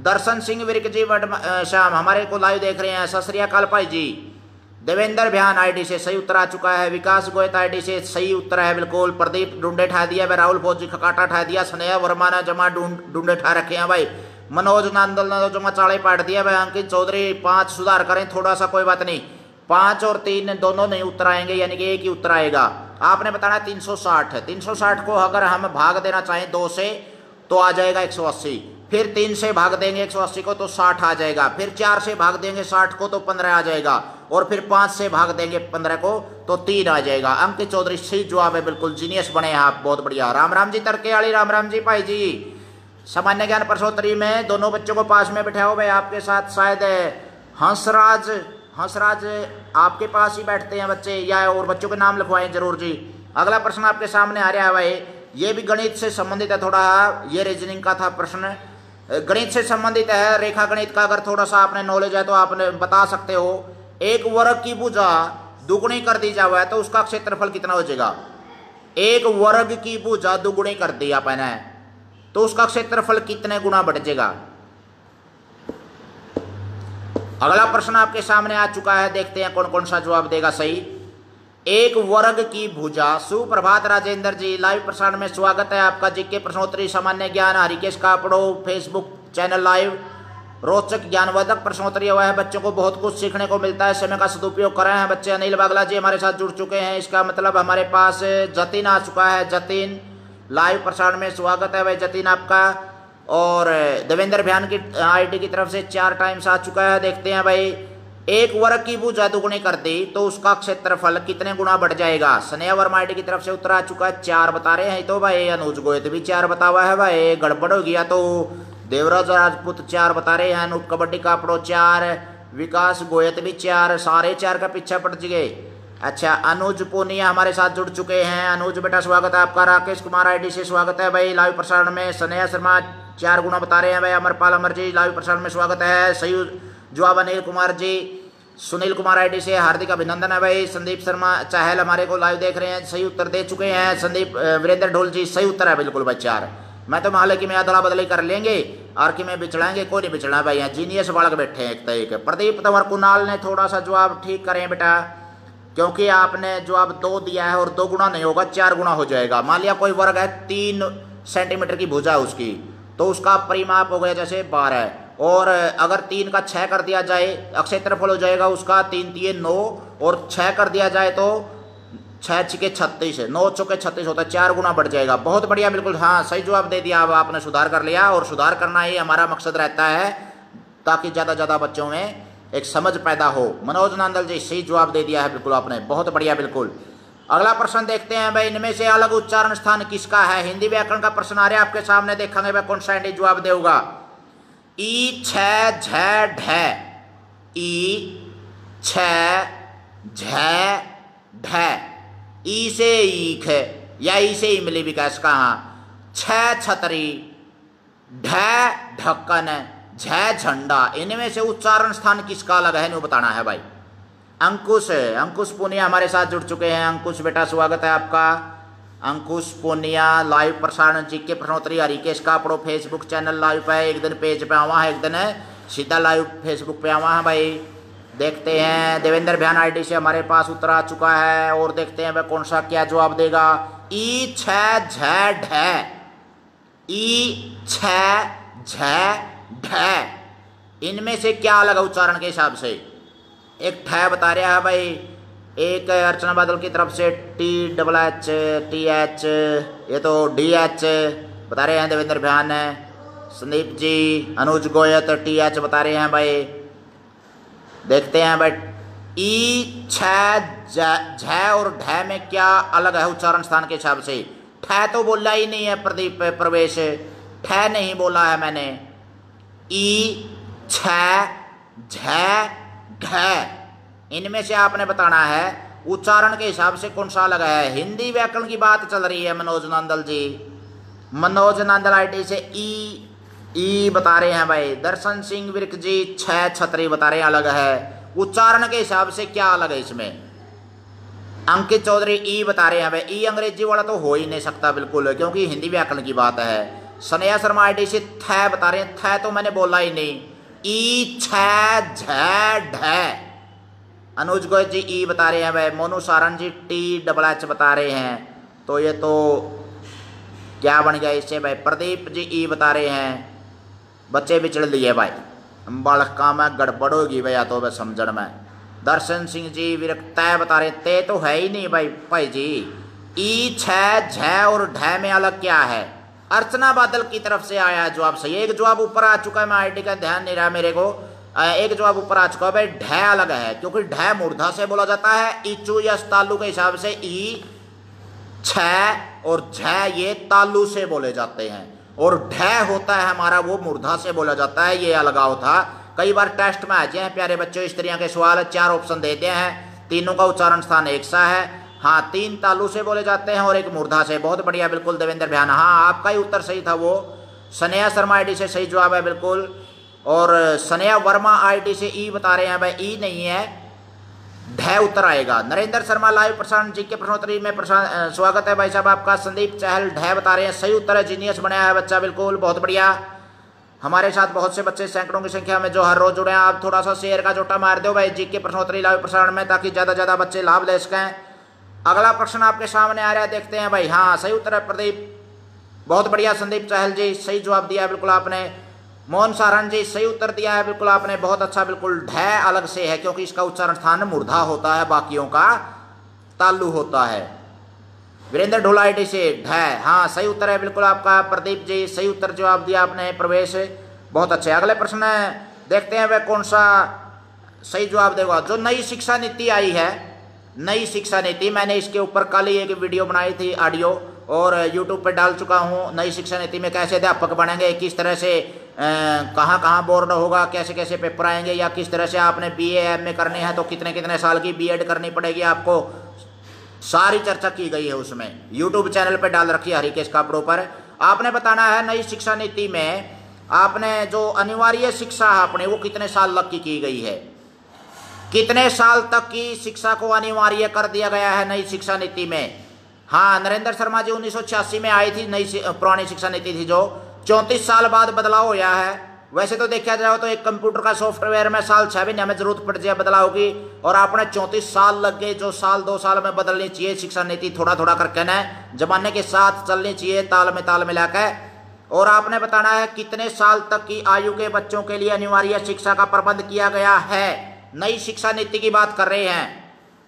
दर्शन सिंह विरक जी शाम हमारे को लाइव देख रहे हैं। सत श्रीकाल भाई जी। देवेंद्र भ्यान आईडी से सही उत्तर आ चुका है, विकास गोयत आईडी से सही उत्तर है, बिल्कुल। प्रदीप ढूंढे ठा दिया भाई राहुल फौजी खकाटा ठा दिया स्नेहा वर्मा ने जमा ढूंढे ठा रखे हैं भाई। मनोज नांदल ने तो जमा चाड़े पाट दिया भाई, अंकित चौधरी, पाँच सुधार करें थोड़ा सा कोई बात नहीं। पाँच और तीन दोनों नहीं उत्तर आएँगे यानी कि एक ही उत्तर आएगा आपने बताना तीन सौ साठ तीन सौ साठ को अगर हम भाग देना चाहें दो से तो आ जाएगा एक सौ अस्सी। फिर तीन से भाग देंगे एक सौ अस्सी को तो साठ आ जाएगा। फिर चार से भाग देंगे साठ को तो पंद्रह आ जाएगा। और फिर पाँच से भाग देंगे पंद्रह को तो तीन आ जाएगा। अंकित चौधरी सही जवाब है, बिल्कुल जीनियस बने आप, बहुत बढ़िया। राम राम जी, तरके वाली राम राम जी भाई जी। सामान्य ज्ञान प्रसोत्तरी में दोनों बच्चों को पास में बैठा हुए आपके साथ शायद, हंसराज हंसराज आपके पास ही बैठते हैं बच्चे, या और बच्चों के नाम लिखवाएँ ज़रूर जी। अगला प्रश्न आपके सामने आ रहा है भाई। ये भी गणित से संबंधित है थोड़ा, ये रीजनिंग का था प्रश्न। गणित से संबंधित है, रेखा गणित का अगर थोड़ा सा आपने नॉलेज है तो आपने बता सकते हो। एक वर्ग की भुजा दुगुनी कर दी जाए तो उसका क्षेत्रफल कितना हो जाएगा? एक वर्ग की भुजा दुगुनी कर दी आपने तो उसका क्षेत्रफल कितने गुना बढ़ जाएगा? अगला प्रश्न आपके सामने आ चुका है, देखते हैं कौन कौन सा जवाब देगा सही। एक वर्ग की भुजा सुप्रभात राजेंद्र जी, लाइव प्रसारण में स्वागत है आपका। जी के प्रश्नोत्तरी सामान्य ज्ञान, Harikesh Kapro Facebook channel live. रोचक ज्ञानवर्धक प्रश्नोत्तरी हुआ है। बच्चों को बहुत कुछ सीखने को मिलता है। समय का सदुपयोग कर रहे हैं बच्चे। अनिल बागला जी हमारे साथ जुड़ चुके हैं। इसका मतलब हमारे पास जतिन आ चुका है। जतिन लाइव प्रसारण में स्वागत है भाई जतिन आपका। और देवेंद्र भ्यान की आईटी की तरफ़ से चार टाइम्स आ चुका है। देखते हैं भाई। एक वर्ग की भूजा दुगुनी कर दी तो उसका क्षेत्रफल कितने गुना बढ़ जाएगा? स्नेहा वर्मा की तरफ़ से उत्तर आ चुका है। चार बता रहे हैं तो भाई अनुज गोयत भी चार बता हुआ है। भाई गड़बड़ हो गया तो देवराज राजपूत चार बता रहे हैं, अनुप कबड्डी कापड़ो चार, विकास गोयत भी चार, सारे चार का पीछा पड़ गए अच्छा अनुज पूनिया हमारे साथ जुड़ चुके हैं। अनुज बेटा, स्वागत है आपका। राकेश कुमार आईडी से स्वागत है भाई। लाइव प्रसारण में स्नेहा शर्मा चार गुना बता रहे हैं भाई। अमरपाल अमर जी, लाइव प्रसारण में स्वागत है। सही जवाब अनिल कुमार जी, सुनील कुमार आईडी से हार्दिक अभिनंदन है भाई। संदीप शर्मा चाहल हमारे को लाइव देख रहे हैं। सही उत्तर दे चुके हैं। संदीप वीरेंद्र ढोल जी, सही उत्तर है बिल्कुल भाई चार। मैं तो मान कि मैं अदला बदली कर लेंगे और कि मैं बिछड़ाएँगे, कोई नहीं बिछड़ा भाई, यहाँ जीनियस बालक बैठे हैं एक तो एक। प्रदीप तंवर कुणाल ने थोड़ा सा जवाब ठीक करें बेटा, क्योंकि आपने जवाब दो दिया है और दो गुना नहीं होगा, चार गुना हो जाएगा। मान लिया कोई वर्ग है, तीन सेंटीमीटर की भुजा उसकी तो उसका परिमाप हो गया जैसे बारह। और अगर तीन का छः कर दिया जाए क्षेत्रफल हो जाएगा उसका तीन तीन, नौ, और छः कर दिया जाए तो छः छिके छत्तीस नौ चौके छत्तीस होता है, चार गुना बढ़ जाएगा। बहुत बढ़िया, बिल्कुल। हाँ सही जवाब दे दिया अब आपने सुधार कर लिया और सुधार करना ही हमारा मकसद रहता है, ताकि ज़्यादा ज़्यादा बच्चों में एक समझ पैदा हो। मनोज नंदल जी, सही जवाब दे दिया है बिल्कुल आपने। बहुत बढ़िया, बिल्कुल। अगला प्रश्न देखते हैं भाई, इनमें से अलग उच्चारण स्थान किसका है? हिंदी व्याकरण का प्रश्न आ रहा है, आपके सामने देखेंगे भाई, कौन सा जवाब देगा? ई, छ ई, छ ढ। ई से ईख, या ई से इमली विकास कहा? छ छतरी ढ ढक्कन झ झंडा। इनमें से उच्चारण स्थान किसका अलग है बताना है भाई। अंकुश अंकुश पुनिया हमारे साथ जुड़ चुके हैं। अंकुश बेटा, स्वागत है आपका। अंकुश पुनिया लाइव प्रसारण जी के प्रश्नोत्तरी हरिकेश का अपड़ो फेसबुक चैनल लाइव पे एक दिन पेज पे आवा है, एक दिन सीधा लाइव फेसबुक पे आवा है भाई। देखते हैं, देवेंद्र भ्यान आईडी से हमारे पास उत्तर आ चुका है और देखते हैं वह कौन सा क्या जवाब देगा। ई छ इनमें से क्या अलग उच्चारण के हिसाब से? एक ठह बता रहा है भाई। एक अर्चना बादल की तरफ़ से T double H T H ये तो डी एच बता रहे हैं देवेंद्र भ्यान संदीप जी, अनुज गोयत टी एच बता रहे हैं भाई। देखते हैं भाई ई छ और ढ में क्या अलग है उच्चारण स्थान के हिसाब से? ठ तो बोला ही नहीं है प्रदीप, प्रवेश। ठ नहीं बोला है मैंने। ई, छ इनमें से आपने बताना है, उच्चारण के हिसाब से कौन सा अलग है? हिंदी व्याकरण की बात चल रही है, मनोज नंदल जी। मनोज नंदल आई से ई ई बता रहे हैं भाई। दर्शन सिंह विरक जी छह छतरी बता रहे हैं अलग है। उच्चारण के हिसाब से क्या अलग है इसमें? अंकित चौधरी ई बता रहे हैं भाई। ई अंग्रेज़ी वाला तो हो ही नहीं सकता बिल्कुल, क्योंकि हिंदी व्याकरण की बात है। सनया शर्मा आई से थ बता रहे हैं। थ तो मैंने बोला ही नहीं। ई, छ अनुज गोयल जी ई बता रहे हैं भाई। Monu Saran ji T, double H बता रहे हैं। तो ये तो क्या बन गया इससे भाई? प्रदीप जी ई बता रहे हैं। बच्चे बिचड़ लिए भाई। बालका में गड़बड़ होगी भैया तो वह समझण में। दर्शन सिंह जी विरक्ता बता रहे ते तो है ही नहीं भाई भाई जी। ई छ और ढ में अलग क्या है? अर्चना बादल की तरफ़ से आया जवाब सही। एक जवाब ऊपर आ चुका है, मैं आईटी का ध्यान नहीं रहा मेरे को। एक जवाब ऊपर आ चुका है, भाई, ढ अलग है, क्योंकि ढ मूर्धा से बोला जाता है इचू या तालु के हिसाब से ई छ और झ ये तालु से बोले जाते हैं। और ढ होता है हमारा, वो मूर्धा से बोला जाता है, ये अलगाव था। कई बार टेस्ट में आ जाए प्यारे बच्चों, इस तरह के सवाल चार ऑप्शन देते हैं। तीनों का उच्चारण स्थान एक सा है। हाँ तीन तालु से बोले जाते हैं और एक मूर्धा से। बहुत बढ़िया, बिल्कुल, देवेंद्र भैया हाँ आपका ही उत्तर सही था वो। सनया शर्मा आईडी से सही जवाब है, बिल्कुल। और सनया वर्मा आईडी से ई बता रहे हैं, भाई ई नहीं है। ढ उत्तर आएगा। नरेंद्र शर्मा लाइव प्रसारण जी के प्रश्नोत्तरी में स्वागत है भाई साहब आपका। संदीप चहल ढ बता रहे हैं, सही उत्तर है जीनियस बनाया है बच्चा, बिल्कुल, बहुत बढ़िया। हमारे साथ बहुत से बच्चे सैकड़ों की संख्या में जो हर रोज जुड़े हैं, आप थोड़ा सा शेयर का जोटा मार दो भाई जी के प्रश्नोत्तरी लाइव प्रसारण में, ताकि ज़्यादा ज़्यादा बच्चे लाभ ले सकें अगला प्रश्न आपके सामने आ रहा है, देखते हैं भाई। हाँ सही उत्तर है प्रदीप। बहुत बढ़िया, संदीप चहल जी, सही जवाब दिया बिल्कुल आपने। मोहन सारण जी, सही उत्तर दिया है, बिल्कुल आपने, बहुत अच्छा बिल्कुल ढ अलग से है, क्योंकि इसका उच्चारण स्थान मूर्धा होता है, बाकियों का तालु होता है। वीरेंद्र ढोलाइटी से ढ हाँ सही उत्तर है, बिल्कुल आपका, प्रदीप जी, सही उत्तर जवाब दिया आपने, प्रवेश, बहुत अच्छे। अगले प्रश्न देखते हैं वह कौन सा सही जवाब देगा। जो नई शिक्षा नीति आई है, नई शिक्षा नीति, मैंने इसके ऊपर कल ही एक वीडियो बनाई थी ऑडियो और यूट्यूब पर डाल चुका हूँ, नई शिक्षा नीति में कैसे अध्यापक बनेंगे, किस तरह से कहाँ कहाँ बोर्ड होगा, कैसे कैसे पेपर आएँगे, या किस तरह से आपने बी एम ए करने हैं तो कितने कितने साल की बी एड करनी पड़ेगी आपको। सारी चर्चा की गई है उसमें। यूट्यूब चैनल पर डाल रखी है हरिकेश कापड़ों पर। आपने बताना है नई शिक्षा नीति में आपने जो अनिवार्य शिक्षा है अपने, वो कितने साल तक की की गई है? कितने साल तक की शिक्षा को अनिवार्य कर दिया गया है नई शिक्षा नीति में? हाँ नरेंद्र शर्मा जी उन्नीस सौ छियासी में आई थी, नई पुरानी शिक्षा नीति थी जो। चौंतीस साल बाद बदलाव होया है। वैसे तो देखा जाए तो एक कंप्यूटर का सॉफ्टवेयर में साल छह महीने में ज़रूरत पड़ जाए बदलाव की, और आपने चौंतीस साल लग गए जो साल, दो साल में बदलनी चाहिए शिक्षा नीति थोड़ा थोड़ा करके ना, जमाने के साथ चलनी चाहिए ताल में ताल मिला के और आपने बताना है कितने साल तक की आयु के बच्चों के लिए अनिवार्य शिक्षा का प्रबंध किया गया है। नई शिक्षा नीति की बात कर रहे हैं।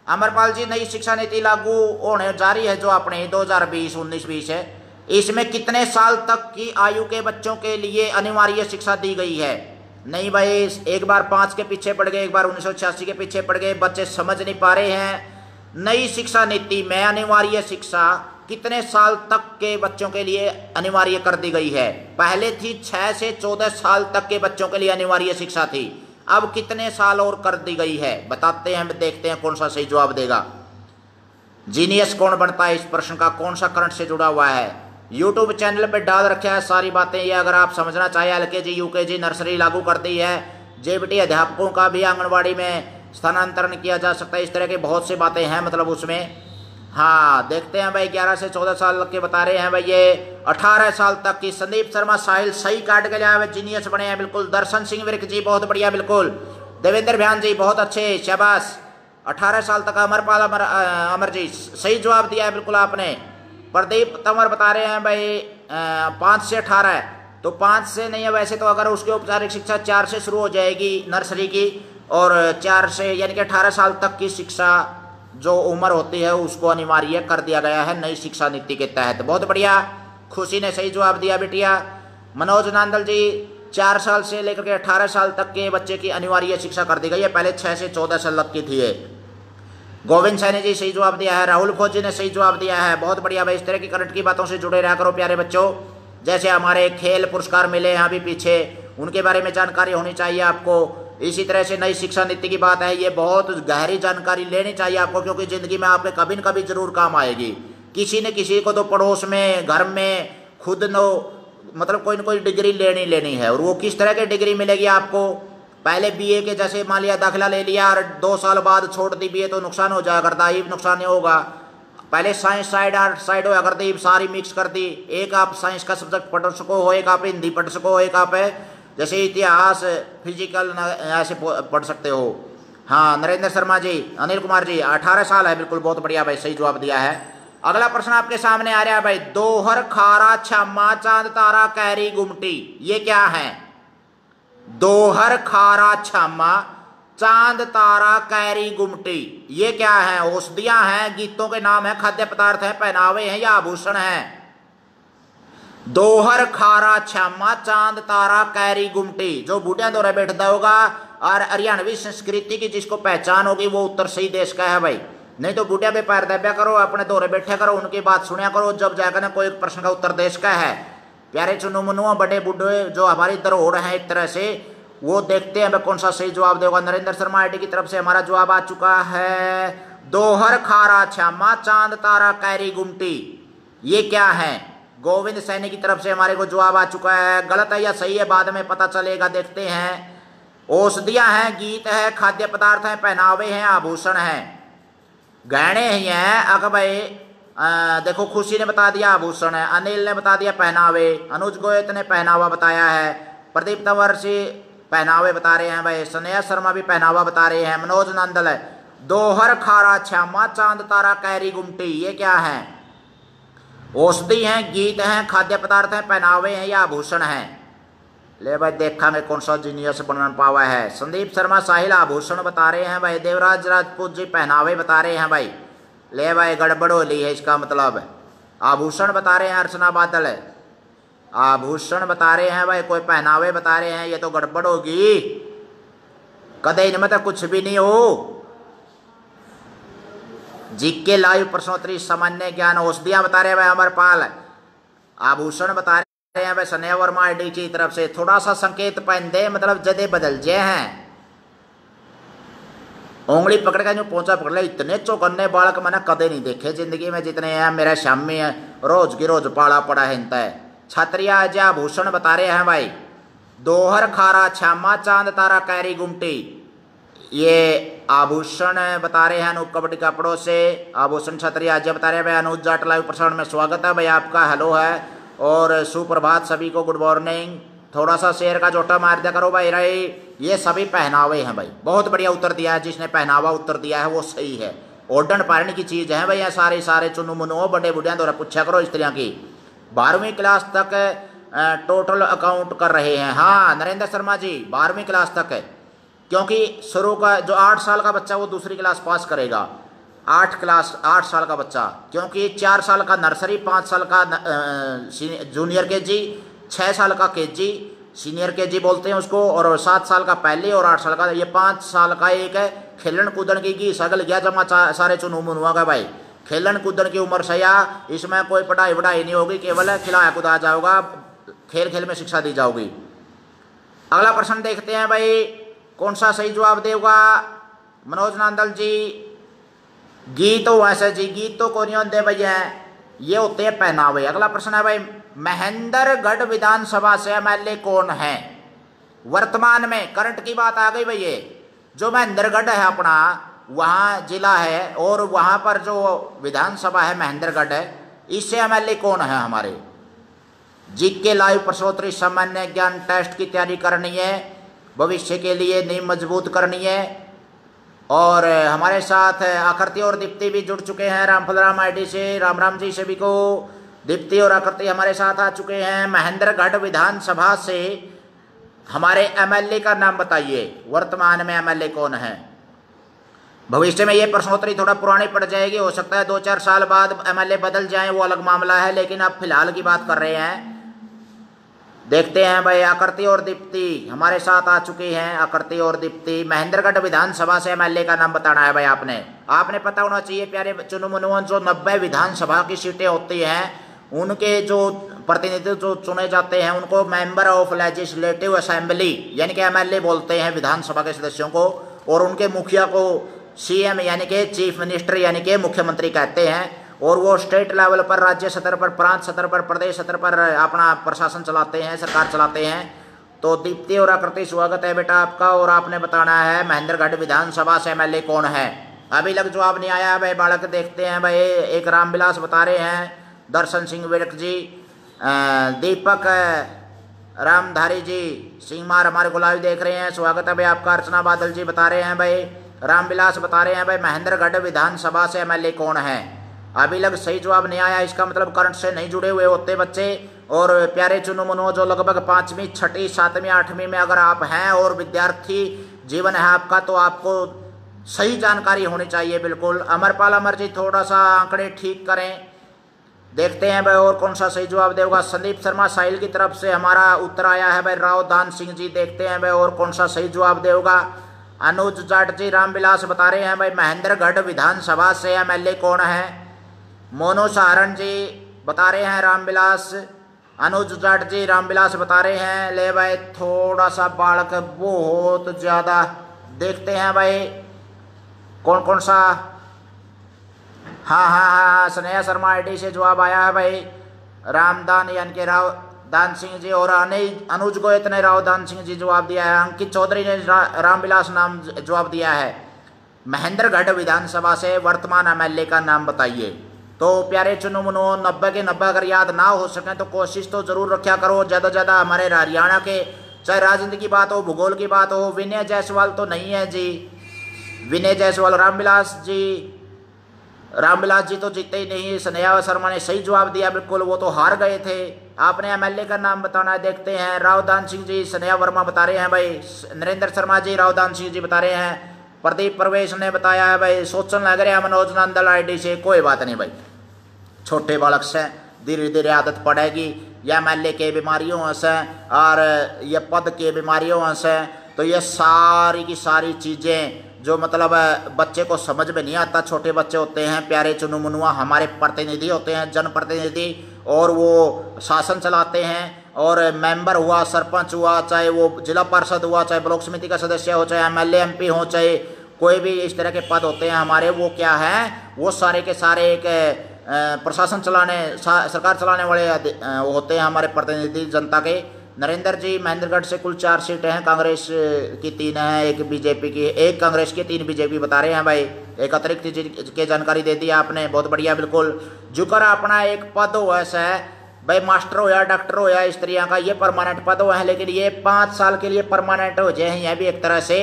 अमरपाल जी, नई शिक्षा नीति लागू होने जारी है जो अपने 2020 19 बीस है। इसमें कितने साल तक की आयु के बच्चों के लिए अनिवार्य शिक्षा दी गई है? नहीं भाई, एक बार पाँच के पीछे पड़ गए, एक बार उन्नीस सौ छियासी के पीछे पड़ गए, बच्चे समझ नहीं पा रहे हैं। नई शिक्षा नीति में अनिवार्य शिक्षा कितने साल तक के बच्चों के लिए अनिवार्य कर दी गई है? पहले थी छह से चौदह साल तक के बच्चों के लिए अनिवार्य शिक्षा थी। अब कितने साल और कर दी गई है? बताते हैं देखते हैं कौन सा सही जवाब देगा। जीनियस कौन बनता है? इस प्रश्न का कौन सा करंट से जुड़ा हुआ है? यूट्यूब चैनल पे डाल रखे है सारी बातें। ये अगर आप समझना चाहें एल के जी यू के जी नर्सरी लागू कर दी है जेबीटी अध्यापकों का भी आंगनबाड़ी में स्थानांतरण किया जा सकता है। इस तरह की बहुत सी बातें हैं मतलब उसमें। हाँ देखते हैं भाई, ग्यारह से चौदह साल के बता रहे हैं भाई, ये अठारह साल तक की संदीप शर्मा साहिल सही काट के लिया जीनियस बने हैं, बिल्कुल। दर्शन सिंह विर्क जी, बहुत बढ़िया, बिल्कुल। देवेंद्र भ्यान जी, बहुत अच्छे, शाबाश। अठारह साल तक अमरपाल अमर अमर जी, सही जवाब दिया है, बिल्कुल आपने। प्रदीप तंवर बता रहे हैं भाई पाँच से अठारह है। तो पाँच से नहीं है वैसे तो अगर उसकी औपचारिक शिक्षा चार से शुरू हो जाएगी नर्सरी की, और चार से यानी कि अठारह साल तक की शिक्षा जो उम्र होती है उसको अनिवार्य कर दिया गया है नई शिक्षा नीति के तहत। बहुत बढ़िया, खुशी ने सही जवाब दिया बेटिया। मनोज नांदल जी, चार साल से लेकर के अठारह साल तक के बच्चे की अनिवार्य शिक्षा कर दी गई है, पहले छह से चौदह साल तक की थी गोविंद सैनी जी, सही जवाब दिया है। राहुल फौजी ने सही जवाब दिया है। बहुत बढ़िया भाई, इस तरह की करंट की बातों से जुड़े रहा करो प्यारे बच्चों। जैसे हमारे खेल पुरस्कार मिले यहाँ भी पीछे, उनके बारे में जानकारी होनी चाहिए आपको। इसी तरह से नई शिक्षा नीति की बात है, ये बहुत गहरी जानकारी लेनी चाहिए आपको, क्योंकि ज़िंदगी में आपके कभी न कभी ज़रूर काम आएगी। किसी न किसी को तो पड़ोस में, घर में, खुद नो मतलब कोई ना कोई डिग्री लेनी लेनी है। और वो किस तरह की डिग्री मिलेगी आपको? पहले बीए के जैसे मान लिया दाखिला ले लिया और दो साल बाद छोड़ दी बीए तो नुकसान हो जाया करता ये नुकसान नहीं होगा। पहले साइंस साइड आर्ट साइड होया करती सारी मिक्स कर दी एक आप साइंस का सब्जेक्ट पढ़ सको हो एक आप हिंदी पढ़ सको हो एक आप है जैसे इतिहास फ़िज़िकल ऐसे पढ़ सकते हो। हाँ नरेंद्र शर्मा जी, अनिल कुमार जी, अठारह साल है, बिल्कुल बहुत बढ़िया भाई, सही जवाब दिया है। अगला प्रश्न आपके सामने आ रहा है भाई, दोहर खारा, छामा, चाँद, तारा, कैरी, गुमटी, ये क्या है? दोहर खारा छामा, चाँद तारा कैरी गुमटी। ये क्या है? औषधियाँ हैं, गीतों के नाम है, खाद्य पदार्थ है, पहनावे हैं या आभूषण है? दोहर खारा छामा, चाँद तारा कैरी गुमटी। जो बूटिया दौरे बैठता होगा, और हरियाणवी संस्कृति की जिसको पहचान होगी, वो उत्तर सही देश का है भाई। नहीं तो बूटिया पे पैर दब्या करो, अपने दौरे बैठे करो, उनकी बात सुनिया करो, जब जाकर ना कोई प्रश्न का उत्तर देश का है। प्यारे चुनु मुनुआ बड़े बुढ़े जो हमारी धरोहर है एक तरह से, वो देखते हैं कौन सा सही जवाब देगा? नरेंद्र शर्मा आई की तरफ़ से हमारा जवाब आ चुका है, दोहर खारा छामा, चाँद तारा कैरी गुमटी। ये क्या है? गोविंद सैनी की तरफ़ से हमारे को जवाब आ चुका है, गलत है या सही है, बाद में पता चलेगा, देखते हैं। औषधियाँ हैं, गीत है, खाद्य पदार्थ है, पहनावे हैं, आभूषण है। गहने ही हैं अक भाई देखो खुशी ने बता दिया आभूषण है, अनिल ने बता दिया पहनावे, अनुज गोयत ने पहनावा बताया है, प्रदीप तंवर से पहनावे बता रहे हैं भाई स्नेहा शर्मा भी पहनावा बता रहे हैं, मनोज नंदल है, दोहर खारा छामा, चाँद तारा, कैरी गुमटी, ये क्या है? औषधि हैं, गीत हैं, खाद्य पदार्थ हैं, पहनावे हैं, या आभूषण हैं। ले भाई देखा मैं कौन सा जीनियस बन पावा है। संदीप शर्मा साहिल आभूषण बता रहे हैं भाई, देवराज राजपूत जी पहनावे बता रहे हैं भाई। ले भाई, गड़बड़ ली है, इसका मतलब आभूषण बता रहे हैं, अर्चना बादल है। आभूषण बता रहे हैं भाई, कोई पहनावे बता रहे हैं, ये तो गड़बड़ होगी। कदे इनमें तो कुछ भी नहीं हो। जीके लाइव प्रश्नोत्तरी सामान्य ज्ञान औषधियाँ बता रहे हैं भाई अमरपाल आभूषण बता रहे हैं भाई सनेहा वर्मा आईडी की तरफ़ से थोड़ा सा संकेत पहन दे मतलब जदे बदल जे हैं। उंगली पकड़ के जो पहुँचा पकड़ ले इतने चौकन्ने बालक मैंने कदे नहीं देखे ज़िंदगी में जितने हैं, मेरा शामी है, रोज की रोज पाला पड़ा हिंता है। छत्रिया अजय भूषण बता रहे हैं भाई, दोहर खारा छामा चाँद तारा कैरी गुमटी। ये आभूषण बता रहे हैं अनूप कबड्डी कपड़ों से, आभूषण छत्रिया अजय बता रहे हैं, भाई, अनुज जाट लाइव प्रसारण में स्वागत है, भाई, आपका हेलो है, और सुप्रभात सभी को, गुड मॉर्निंग। थोड़ा सा शेर का जोटा मार दिया करो भाई, रही। ये सभी पहनावे हैं भाई। बहुत बढ़िया उत्तर दिया है, जिसने पहनावा उत्तर दिया है, वो सही है। ओडन पारण की चीज़ है भैया सारे सारे चुनु मुनु बड़े बुढ़िया द्वारा पूछा करो इस तरह की। बारहवीं क्लास तक टोटल अकाउंट कर रहे हैं। हाँ नरेंद्र शर्मा जी, बारहवीं क्लास तक है। क्योंकि शुरू का, जो आठ साल का बच्चा, वो दूसरी क्लास पास करेगा। आठ क्लास, आठ साल का बच्चा। क्योंकि चार साल का नर्सरी, पाँच साल का जूनियर के जी छः साल का के जी सीनियर के जी बोलते हैं उसको, और सात साल का पहले और आठ साल का, ये पाँच साल का एक है। खेलन कूदन की सगल गया जमा सारे चुनू मुनुआ का भाई। खेलन कूदन की उम्र सया, इसमें कोई पढ़ाई वढ़ाई नहीं होगी, केवल खिलाया कुदा जाओगा खेल खेल में शिक्षा दी जाओगी अगला प्रश्न देखते हैं भाई, कौन सा सही जवाब देगा? मनोज नांदल जी, गीत तो वैसे जी, गीत तो कौन होते भैया। ये होते हैं पहनावे। अगला प्रश्न है भाई, महेंद्रगढ़ विधानसभा से एमएलए कौन है? वर्तमान में करंट की बात आ गई भाई ये। जो महेंद्रगढ़ है अपना, वहाँ जिला है और वहाँ पर जो विधानसभा है महेंद्रगढ़ है, इससे एमएलए कौन है हमारे? जी के लाइव प्रश्नोत्तरी सामान्य ज्ञान टेस्ट की तैयारी करनी है, भविष्य के लिए नींव मज़बूत करनी है और हमारे साथ आकृति और दीप्ति भी जुड़ चुके हैं। रामफल राम आई से, राम राम जी सभी को। दीप्ति और आकृति हमारे साथ आ चुके हैं महेंद्रगढ़ विधानसभा से। हमारे एमएलए का नाम बताइए। वर्तमान में एमएलए कौन है? भविष्य में ये प्रश्नोत्तरी थोड़ा पुरानी पड़ जाएगी। हो सकता है दो चार साल बाद एमएलए बदल जाए, वो अलग मामला है, लेकिन अब फ़िलहाल की बात कर रहे हैं। देखते हैं भाई, आकृति और दीप्ति हमारे साथ आ चुकी हैं। आकृति और दीप्ति, महेंद्रगढ़ विधानसभा से एमएलए का नाम बताना है भाई आपने। आपने पता होना चाहिए, प्यारे चुनु मनुअन जो नब्बे विधानसभा की सीटें होती हैं, उनके जो प्रतिनिधि जो चुने जाते हैं, उनको मेंबर ऑफ़ लेजिस्लेटिव असेंबली, यानी कि एमएलए बोलते हैं विधानसभा के सदस्यों को, और उनके मुखिया को सीएम, यानी कि चीफ मिनिस्टर, यानी कि मुख्यमंत्री कहते हैं। और वो स्टेट लेवल पर, राज्य स्तर पर, प्रांत स्तर पर, प्रदेश स्तर पर अपना प्रशासन चलाते हैं, सरकार चलाते हैं। तो दीप्ति और आकृति, स्वागत है बेटा आपका। और आपने बताना है महेंद्रगढ़ विधानसभा से एमएलए कौन है? अभी लग जवाब नहीं आया। भाई बालक देखते हैं। भाई एक रामविलास बता रहे हैं। दर्शन सिंह विड़क जी दीपक रामधारी जी सिंहमार हमारे गुलाबी देख रहे हैं। स्वागत है भाई आपका। अर्चना बादल जी बता रहे हैं। भाई रामविलास बता रहे हैं। भाई महेंद्रगढ़ विधानसभा से एमएलए कौन है? अभी लग सही जवाब नहीं आया, इसका मतलब करंट से नहीं जुड़े हुए होते बच्चे। और प्यारे चुनो मनो जो लगभग पांचवी, छठी, सातवीं, आठवीं में अगर आप हैं और विद्यार्थी जीवन है आपका तो आपको सही जानकारी होनी चाहिए, बिल्कुल। अमरपाल अमर जी थोड़ा सा आंकड़े ठीक करें। देखते हैं भाई, और कौन सा सही जवाब देगा? संदीप शर्मा, साहिल की तरफ़ से हमारा उत्तर आया है भाई, राव दान सिंह जी, देखते हैं भाई, और कौन सा सही जवाब देगा? अनुज जाट जी, रामविलास बता रहे हैं भाई, महेंद्रगढ़ विधानसभा से एमएलए कौन है? मोनो सहारण जी बता रहे हैं रामविलास। अनुज जाट जी रामविलास बता रहे हैं। ले भाई थोड़ा सा बालक बहुत ज़्यादा। देखते हैं भाई कौन कौन सा? हाँ हाँ हाँ हाँ स्नेहा शर्मा आईडी से जवाब आया है भाई। रामदान यानी कि राव दान सिंह जी और अनुज गोयत ने राव दान सिंह जी जवाब दिया है। अंकित चौधरी ने रा, रामविलास नाम जवाब दिया है। महेंद्रगढ़ विधानसभा से वर्तमान एमएलए का नाम बताइए। तो प्यारे चुनो मुनो नब्बे के नब्बे अगर याद ना हो सके तो कोशिश तो ज़रूर रखा करो। ज़्यादा ज़्यादा हमारे हरियाणा के, चाहे राजनीति की बात हो, भूगोल की बात हो, विनय जायसवाल तो नहीं है जी। विनय जायसवाल, रामविलास जी। रामविलास जी तो जीते ही नहीं स्नेहा शर्मा ने सही जवाब दिया, बिल्कुल, वो तो हार गए थे। आपने एमएलए का नाम बताना है, देखते हैं। रावदान सिंह जी स्नेहा वर्मा बता रहे हैं भाई। नरेंद्र शर्मा जी, रावदान सिंह जी बता रहे हैं। प्रदीप प्रवेश ने बताया है भाई, सोचन लग रहा है मनोज नंदल आई से, कोई बात नहीं भाई। छोटे बालक से धीरे धीरे आदत पड़ेगी। या एम के बीमारियों से और ये पद के बीमारियों से। तो ये सारी की सारी चीज़ें जो मतलब बच्चे को समझ में नहीं आता, छोटे बच्चे होते हैं, प्यारे चुनु मुनुआ, हमारे प्रतिनिधि होते हैं, जनप्रतिनिधि, और वो शासन चलाते हैं, और मेंबर हुआ, सरपंच हुआ, चाहे वो जिला पार्षद हुआ, चाहे ब्लॉक समिति का सदस्य हो, चाहे एम एल हो, चाहे कोई भी इस तरह के पद होते हैं हमारे, वो क्या है? वो सारे के सारे एक प्रशासन चलाने सरकार चलाने वाले वो होते हैं हमारे प्रतिनिधि जनता के। नरेंद्र जी, महेंद्रगढ़ से कुल चार सीटें हैं, कांग्रेस की तीन हैं, एक बीजेपी की, एक कांग्रेस की, तीन बीजेपी बता रहे हैं भाई। एक अतिरिक्त के जानकारी दे दी आपने, बहुत बढ़िया, बिल्कुल। जुकर अपना एक पद हो, ऐसा है। भाई, मास्टर हो या डॉक्टर हो या इस तरह का, ये परमानेंट पद हुआ है, लेकिन ये पाँच साल के लिए परमानेंट हो जाए यह भी एक तरह से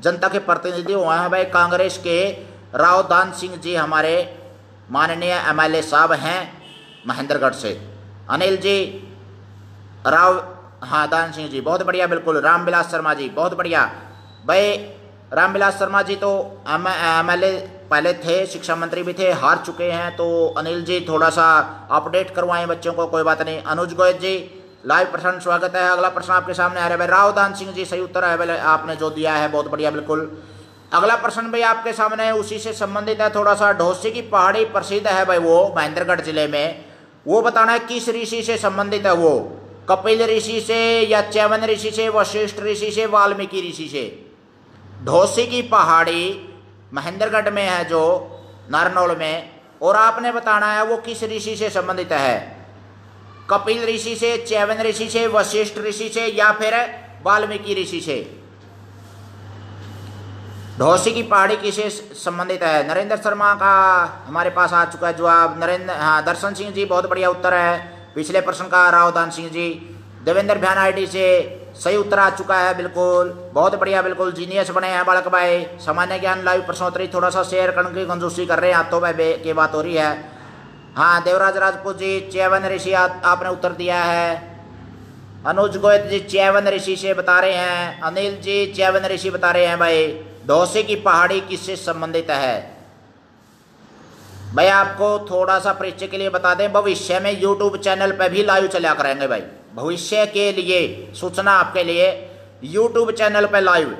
जनता के प्रतिनिधि हुए हैं। भाई, कांग्रेस के राव दान सिंह जी हमारे माननीय एमएलए साहब हैं महेंद्रगढ़ से। अनिल जी, राव हाँ दान सिंह जी, बहुत बढ़िया, बिल्कुल, रामविलास शर्मा जी, बहुत बढ़िया। भाई, रामविलास शर्मा जी तो एम एल पहले थे, शिक्षा मंत्री भी थे, हार चुके हैं तो अनिल जी थोड़ा सा अपडेट करवाएँ बच्चों को, कोई बात नहीं। अनुज गोयल जी, लाइव प्रश्न स्वागत है, अगला प्रश्न आपके सामने आ रहा है। भाई, राव दान सिंह जी, सही उत्तर है आपने जो दिया है, बहुत बढ़िया, बिल्कुल। अगला प्रश्न भाई आपके सामने है, उसी से संबंधित है थोड़ा सा ढोसी की पहाड़ी प्रसिद्ध है भाई वो, महेंद्रगढ़ ज़िले में। वो बताना है किस ऋषि से संबंधित है वो? कपिल ऋषि से या चैवन ऋषि से, वशिष्ठ ऋषि से, वाल्मीकि ऋषि से? ढोसी की पहाड़ी महेंद्रगढ़ में है जो, नारनौल में। और आपने बताना है वो किस ऋषि से संबंधित है? कपिल ऋषि से चैवन ऋषि से, वशिष्ठ ऋषि से या फिर वाल्मीकि ऋषि से? ढोसी की पहाड़ी किसे संबंधित है। नरेंद्र शर्मा का हमारे पास आ चुका है जवाब। नरेंद्र हाँ दर्शन सिंह जी, बहुत बढ़िया उत्तर है। पिछले प्रश्न का रावदान सिंह जी। देवेंद्र भ्यान आई से सही उत्तर आ चुका है, बिल्कुल। बहुत बढ़िया, बिल्कुल। जीनियस बने हैं बालक भाई। सामान्य ज्ञान लाइव प्रश्नोत्तरी थोड़ा सा शेयर करने की कंजूसी कर रहे हैं तो भाई की बात हो रही है। हाँ देवराज राजपूत जी चैवन ऋषि आपने उत्तर दिया है। अनुज गोयत जी चैवन ऋषि से बता रहे हैं। अनिल जी चैवन ऋषि बता रहे हैं भाई। डोसे की पहाड़ी किससे संबंधित है? भाई आपको थोड़ा सा परिचय के लिए बता दें भविष्य में यूट्यूब चैनल पर भी लाइव चला करेंगे भाई। भविष्य के लिए सूचना आपके लिए यूट्यूब चैनल पर लाइव।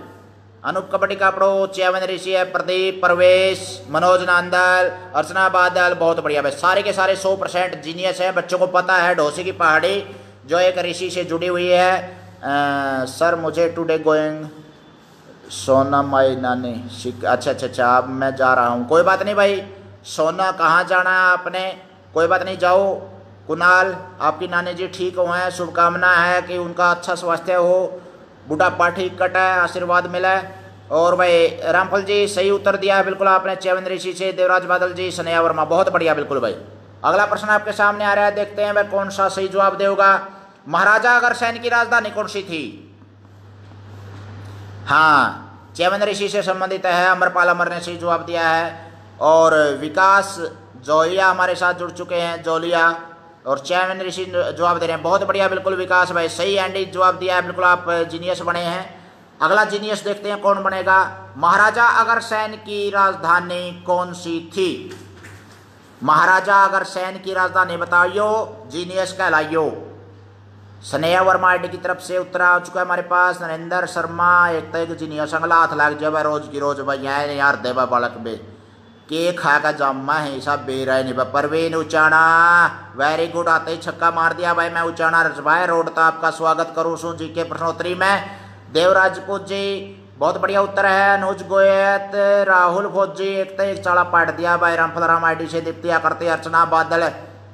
अनूप कबड्डी कापड़ो चैवन ऋषि है प्रदीप प्रवेश मनोज नांदल अर्चना बादल बहुत बढ़िया भाई। सारे के सारे सौ परसेंट जीनियस है। बच्चों को पता है ढोसी की पहाड़ी जो एक ऋषि से जुड़ी हुई है। आ, सर मुझे टुडे गोइंग सोना माई नानी अच्छा अच्छा अच्छा अब मैं जा रहा हूँ। कोई बात नहीं भाई, सोना कहाँ जाना है आपने? कोई बात नहीं, जाओ। कुणाल, आपकी नानी जी ठीक हो हैं, शुभकामना है कि उनका अच्छा स्वास्थ्य हो। बुढ़ापा पाठी कटा आशीर्वाद मिला और भाई, रामफल जी, सही उत्तर दिया है, बिल्कुल आपने। चैवन ऋषि से देवराज बादल जी, सनया वर्मा, बहुत बढ़िया, बिल्कुल भाई। अगला प्रश्न आपके सामने आ रहा है, देखते हैं भाई कौन सा सही जवाब देगा। महाराजा अगर सैन की राजधानी कौन सी थी? हाँ चैवन ऋषि से संबंधित है, अमरपाल अमर ने सही जवाब दिया है। और विकास जोलिया हमारे साथ जुड़ चुके हैं, जोलिया। और चैवन ऋषि जवाब दे रहे हैं। बहुत बढ़िया, बिल्कुल विकास भाई, सही एंडी जवाब दिया है, बिल्कुल आप जीनियस बने हैं। अगला जीनियस देखते हैं कौन बनेगा। महाराजा अगर सैन की राजधानी कौन सी थी? महाराजा अगर सैन की राजधानी, बताइयो जीनियस कहलाइयो। स्नेहा वर्मा आईडी की तरफ़ से उत्तर आ चुका है हमारे पास। नरेंद्र शर्मा, एक तक जीनियस अगला हाथ लाग जब रोज की रोज भाई यार, देवा बालक बे। के खा का जम्मा है सब बेरा नहीं परवीन उचाना वेरी गुड आते ही छक्का मार दिया भाई मैं उचाना। रजभाई रोड तो आपका स्वागत करूँ सू जी के प्रश्नोत्तरी में। देवराजपूत जी बहुत बढ़िया उत्तर है। अनुज गोयत, राहुल फौजी, एक तो एक चाड़ा पाट दिया भाई। रामफल राम आई डी से दीप्तिया करते अर्चना बादल।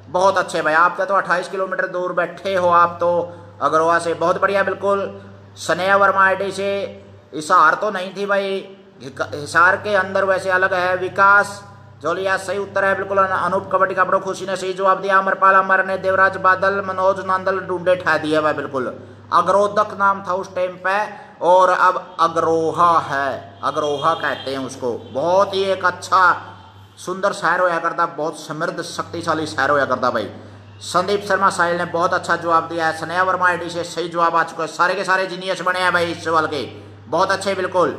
बहुत अच्छे भाई। आपके तो 28 किलोमीटर दूर बैठे हो आप तो। अग्रवा से बहुत बढ़िया, बिल्कुल। स्नेहा वर्मा आई से। इशार तो नहीं थी भाई। हिसार के अंदर वैसे अलग है। विकास जोलिया, सही उत्तर है, बिल्कुल। अनूप कबड्डी कपड़ों खुशी ने सही जवाब दिया अमरपाल अमर ने, देवराज बादल, मनोज नंदल ढूंढे ठा दिया भाई, बिल्कुल। अग्रोदक नाम था उस टाइम पे, और अब अग्रोहा है। अग्रोहा कहते हैं उसको। बहुत ही एक अच्छा सुंदर शहर होया करता बहुत समृद्ध, शक्तिशाली शहर होया करता भाई। संदीप शर्मा साहिल ने बहुत अच्छा जवाब दिया है। स्नेहा वर्मा आई से सही जवाब आ चुका है। सारे के सारे जीनियस बने हैं भाई इस सवाल के। बहुत अच्छे, बिल्कुल।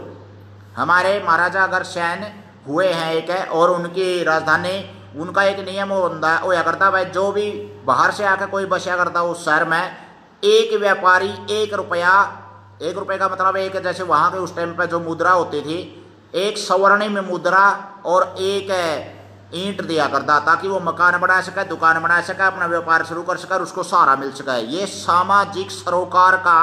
हमारे महाराजा अगर सैन हुए हैं एक है और उनकी राजधानी, उनका एक नियम होया करता भाई। जो भी बाहर से आकर कोई बसा करता उस शहर में एक व्यापारी एक रुपया, एक रुपये का मतलब एक, जैसे वहाँ के उस टाइम पर जो मुद्रा होती थी एक स्वर्णिम मुद्रा और एक ईंट दिया करता ताकि वो मकान बना सके, दुकान बना सके, अपना व्यापार शुरू कर सके और उसको सहारा मिल सके। ये सामाजिक सरोकार का,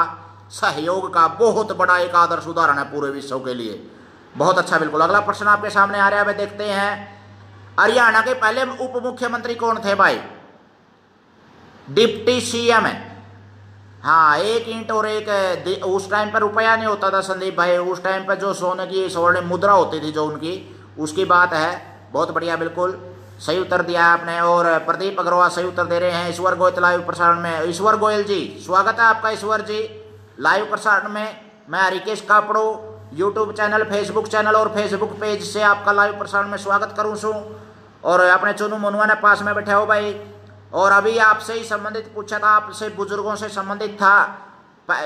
सहयोग का बहुत बड़ा एक आदर्श उदाहरण है पूरे विश्व के लिए। बहुत अच्छा बिल्कुल। अगला प्रश्न आपके सामने आ रहा है देखते हैं। हरियाणा के पहले उप मुख्यमंत्री कौन थे भाई? डिप्टी सीएम है। हाँ एक ईंट और एक उस टाइम पर रुपया नहीं होता था संदीप भाई। उस टाइम पर जो सोने की स्वर्ण मुद्रा होती थी जो उनकी, उसकी बात है। बहुत बढ़िया, बिल्कुल। सही उत्तर दिया आपने और प्रदीप अग्रवाल सही उत्तर दे रहे हैं ईश्वर गोयल लाइव प्रसारण में। ईश्वर गोयल जी, स्वागत है आपका ईश्वर जी। लाइव प्रसारण में मैं Harikesh Kapro YouTube channel Facebook channel और फेसबुक पेज से आपका लाइव प्रसारण में स्वागत करूँ सू और अपने चुनू मनुआ ने पास में बैठे हो भाई। और अभी आपसे ही संबंधित पूछा था, आपसे बुज़ुर्गों से संबंधित था।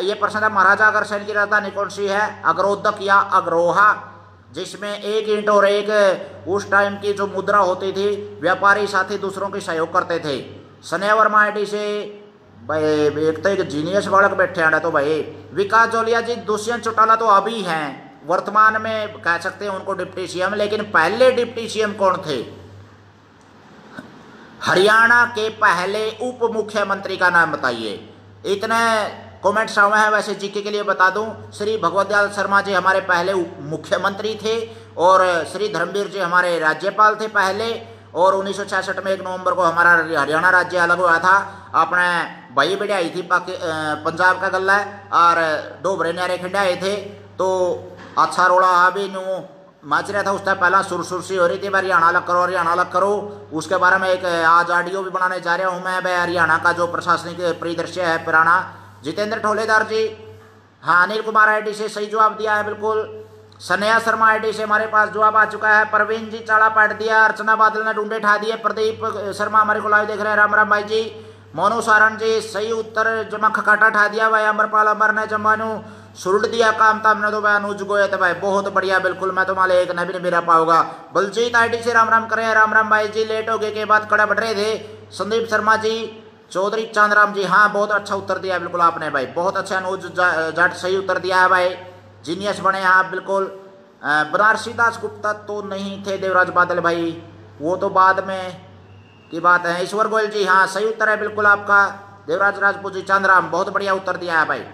ये प्रश्न था, महाराजा अग्रसेन की राजधानी कौन सी है? अग्रोदक या अग्रोहा, जिसमें एक ईंट और एक, उस टाइम की जो मुद्रा होती थी, व्यापारी साथी दूसरों की सहयोग करते थे। सनेवर माइडी से, भाई, एक तो एक जीनियस बालक बैठे हैं तो भाई। विकास जोलिया जी, दुष्यंत चौटाला तो अभी हैं। वर्तमान में कह सकते हैं उनको डिप्टी सीएम, लेकिन पहले डिप्टी सीएम कौन थे? हरियाणा के पहले उप मुख्यमंत्री का नाम बताइए। इतने कमेंट्स आए हैं, वैसे जीके के लिए बता दूँ। श्री भगवत शर्मा जी हमारे पहले मुख्यमंत्री थे और श्री धर्मवीर जी हमारे राज्यपाल थे पहले और उन्नीस सौ छियासठ में एक नवंबर को हमारा हरियाणा राज्य अलग हुआ था। अपने भाई बढ़ियाई थी पाकि पंजाब का गला और डोबरे न्यारे आए थे। तो अच्छा रोड़ा भी नू मच रहा था, उस टाइम पहला सी हो रही थी, भाई हरियाणा अलग करो, हरियाणा अलग करो। उसके बारे में एक आज ऑडियो भी बनाने जा रहा हूँ मैं भाई हरियाणा का जो प्रशासनिक परिदृश्य है पुराना। जितेंद्र ठोलेदार जी हाँ अनिल कुमार आईडी से सही जवाब दिया है, बिल्कुल। सनया शर्मा आईडी से हमारे पास जवाब आ चुका है, परवीन जी चाड़ा पाट दिया, अर्चना बादल ने ढूंढे ठा दिए, प्रदीप शर्मा हमारे को लाइव देख रहे हैं, राम राम भाई जी। मोनू सारण जी, सही उत्तर जमा खकाटा ठा दिया, भाई अमरपाल अमर ने, जमानू। सुरुट दिया काम था, हमने तो भाई अनुज गोए थे, भाई बहुत बढ़िया, बिल्कुल, मैं तुम्हारे एक नबी नहीं मेरा पाऊँगा। बलजीत आईडी से राम राम करे, राम राम भाई जी लेट हो गए, के बाद कड़ा बढ़ रहे थे। संदीप शर्मा जी, चौधरी चांदराम जी हाँ बहुत अच्छा उत्तर दिया बिल्कुल आपने भाई, बहुत अच्छा अनुज जाट सही उत्तर दिया है भाई। जीनियस बने आप, बिल्कुल। बनारसी दास गुप्ता तो नहीं थे, देवराज बादल भाई, वो तो बाद में की बात है। ईश्वर गोयल जी हाँ सही उत्तर है, बिल्कुल आपका। देवराज राजपूत जी चांदराम बहुत बढ़िया उत्तर दिया है भाई।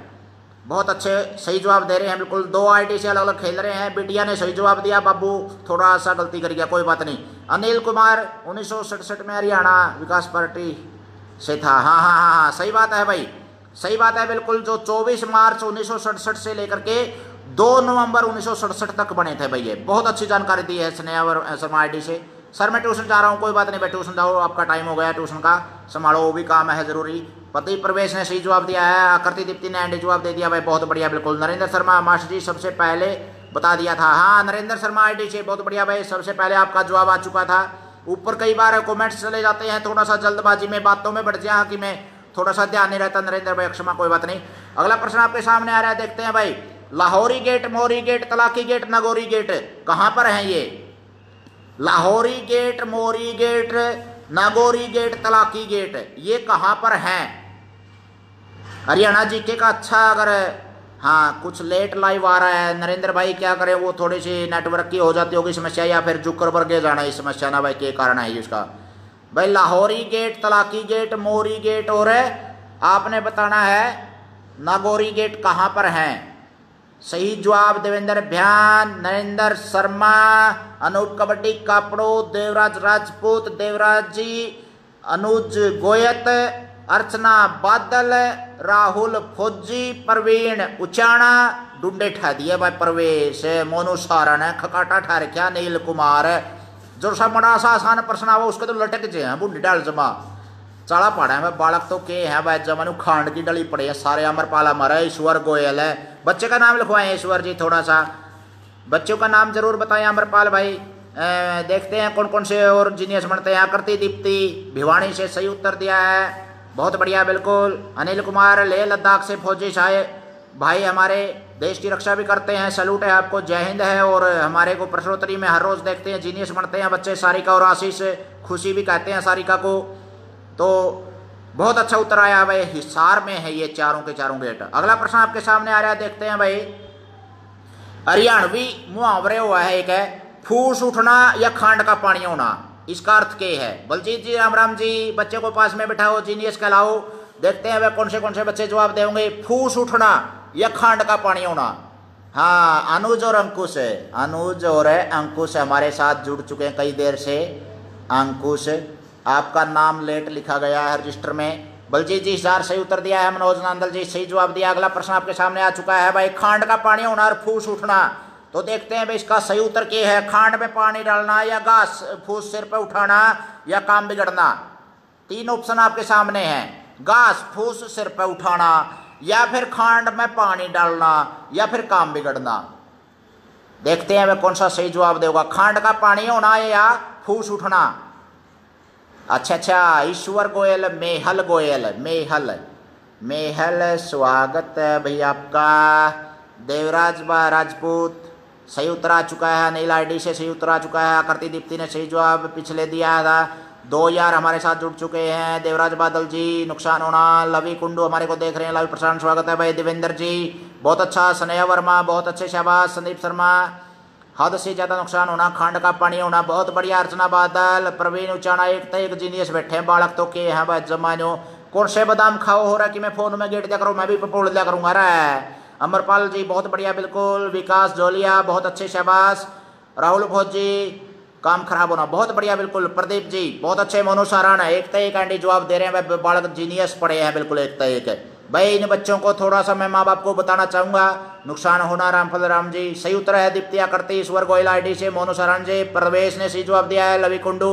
बहुत अच्छे सही जवाब दे रहे हैं, बिल्कुल। दो आईटी से अलग अलग खेल रहे हैं। बिटिया ने सही जवाब दिया, बाबू। थोड़ा सा गलती कर गया कोई बात नहीं। अनिल कुमार, उन्नीस सौ सड़सठ में हरियाणा विकास पार्टी से था। हाँ हाँ हाँ हाँ सही बात है भाई। सही बात है, बिल्कुल, जो 24 मार्च उन्नीस सौ सड़सठ से लेकर के 2 नवंबर उन्नीस सौ सड़सठ तक बने थे भैया बहुत अच्छी जानकारी दी है स्नेहा शर्मा आई से। सर, मैं ट्यूशन जा रहा हूँ, कोई बात नहीं भाई ट्यूशन जाओ आपका टाइम हो गया ट्यूशन का। संभालो, वो भी काम है ज़रूरी। पति प्रवेश ने सही जवाब दिया है, आकृति दीप्ति ने एंडी जवाब दे दिया, भाई बहुत बढ़िया, बिल्कुल। नरेंद्र शर्मा, मास्टर जी, सबसे पहले बता दिया था। हाँ नरेंद्र शर्मा, आई से, बहुत बढ़िया भाई, सबसे पहले आपका जवाब आ चुका था। ऊपर कई बार कॉमेंट्स चले जाते हैं थोड़ा सा जल्दबाजी में बातों में बढ़ जाए, कि मैं थोड़ा सा ध्यान नहीं रहता, नरेंद्र भाई, क्षमा, कोई बात नहीं। अगला प्रश्न आपके सामने आ रहा है, देखते हैं भाई। Lahori gate Mori gate Talaki gate Nagori gate कहाँ पर है ये? Lahori gate Mori gate Nagauri gate Talaki gate ये कहाँ पर है? हरियाणा जी के का अच्छा अगर हाँ। कुछ लेट लाइव आ रहा है। नरेंद्र भाई क्या करें, वो थोड़ी सी नेटवर्क की हो जाती होगी समस्या या फिर जुकर वर्गे जाना इस समस्या ना भाई, के कारण है इसका भाई, Lahori gate Talaki gate Mori gate और आपने बताना है, नागौरी गेट कहाँ पर है? सही जवाब देवेंद्र भ्यान नरेंद्र शर्मा, अनूप कबड्डी, कापड़ो, देवराज राजपूत, देवराज जी, अनुज गोयत अर्चना बादल, राहुल फौजी, प्रवीण उचाणा, डूडे ठा दिए भाई प्रवेश, मोनू सारण खकाटा ठा रखा नील कुमार। जो सा बड़ा सा आसान प्रश्न आवा, उसके तो लटक जे हैं बूढ़ी डाल जमा। चाला पड़ा है बालक तो के हैं, भाई जमा खांड की डली पड़े हैं, सारे अमरपाला मरा, ईश्वर गोयल है। बच्चे का नाम लिखवाए, ईश्वर जी, थोड़ा सा। बच्चों का नाम ज़रूर बताएँ अमरपाल भाई। देखते हैं कौन कौन से और जीनियस बनते हैं। आकृति दीप्ति भिवानी से सही उत्तर दिया है। बहुत बढ़िया, बिल्कुल। अनिल कुमार, लेह लद्दाख से फौजी शाह भाई, हमारे देश की रक्षा भी करते हैं। सैल्यूट है आपको। जय हिंद है। और हमारे को प्रश्नोत्तरी में हर रोज़ देखते हैं, जीनियस बनते हैं बच्चे। सारिका और आशीष खुशी भी कहते हैं सारिका को। तो बहुत अच्छा उत्तर आया भाई। हिसार में है ये चारों के चारों गेट। अगला प्रश्न आपके सामने आ रहा है, देखते हैं भाई। हरियाणवी मुहावरे हुआ है, एक है, फूस उठना या खांड का पानी होना? इसका अर्थ क्या है? बलजीत जी राम राम जी, बच्चे को पास में बैठाओ जीनियस कहलाओ। देखते हैं वे कौन से कौन से बच्चे जवाब देंगे। फूस उठना या खांड का पानी होना। हाँ अनुज और अंकुश है। अनुज और अंकुश हमारे साथ जुड़ चुके हैं कई देर से। अंकुश, आपका नाम लेट लिखा गया है रजिस्टर में। बलजीत जी चार सही उत्तर दिया है। मनोज नंदल जी, सही जवाब दिया। अगला प्रश्न आपके सामने आ चुका है। भाई, खांड का पानी होना और फूस उठना। तो देखते हैं भाई इसका सही उत्तर क्या है। खांड में पानी डालना या घास फूस सिर पर उठाना या काम बिगड़ना। तीन ऑप्शन आपके सामने हैं। घास फूस सिर पर उठाना या फिर खांड में पानी डालना या फिर काम बिगड़ना। देखते हैं वे कौन सा सही जवाब देगा खांड का पानी होना है या फूस उठना। अच्छा अच्छा ईश्वर गोयल, मेहल गोयल, मेहल। मेहल, स्वागत है भाई आपका। देवराज बा राजपूत सही उत्तर आ चुका है अनिल आईडी से सही उत्तर आ चुका है, आकृति दीप्ति ने सही जवाब पिछले दिया था। दो यार हमारे साथ जुड़ चुके हैं, देवराज बादल जी, नुकसान होना, लवी कुंडू हमारे को देख रहे हैं लवी प्रशांत स्वागत है भाई देवेंद्र जी। बहुत अच्छा स्नेहा वर्मा, बहुत अच्छे शहबाज संदीप शर्मा। हद से ज़्यादा नुकसान होना, खंड का पानी होना, बहुत बढ़िया, अर्चना बादल, प्रवीण उचाना, एक तो एक जीनियस बैठे हैं, बालक तो के हैं भाई जमानो। कौन से बादाम खाओ, हो रहा कि मैं फ़ोन में गेट दिया करूँ, मैं भी पपोड़ दिया करूँगा रहा अमरपाल जी, बहुत बढ़िया, बिल्कुल। विकास जोलिया, बहुत अच्छे शहबाज राहुल भोज जी, काम खराब होना, बहुत बढ़िया, बिल्कुल। प्रदीप जी, बहुत अच्छे मनुसारण है एक आंटी जवाब दे रहे हैं बालक जीनियस पड़े हैं, बिल्कुल, एक एक। भाई, इन बच्चों को थोड़ा सा मैं माँ बाप को बताना चाहूँगा। नुकसान होना, रामफल राम जी। सही उत्तर है, दीप्तिया करती ईश्वर गोयल आईडी से, मोनू सरण जी, प्रवेश ने सही जवाब दिया है लवी कुंडू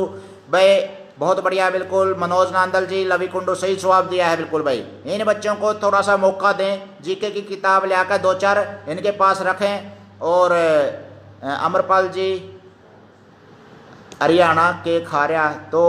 भाई बहुत बढ़िया, बिल्कुल। मनोज नांदल जी, लवी कुंडू, सही जवाब दिया है, बिल्कुल भाई। इन बच्चों को थोड़ा सा मौका दें, जीके की किताब ले आकर दो चार इनके पास रखें। और अमरपाल जी, हरियाणा के खारिया। तो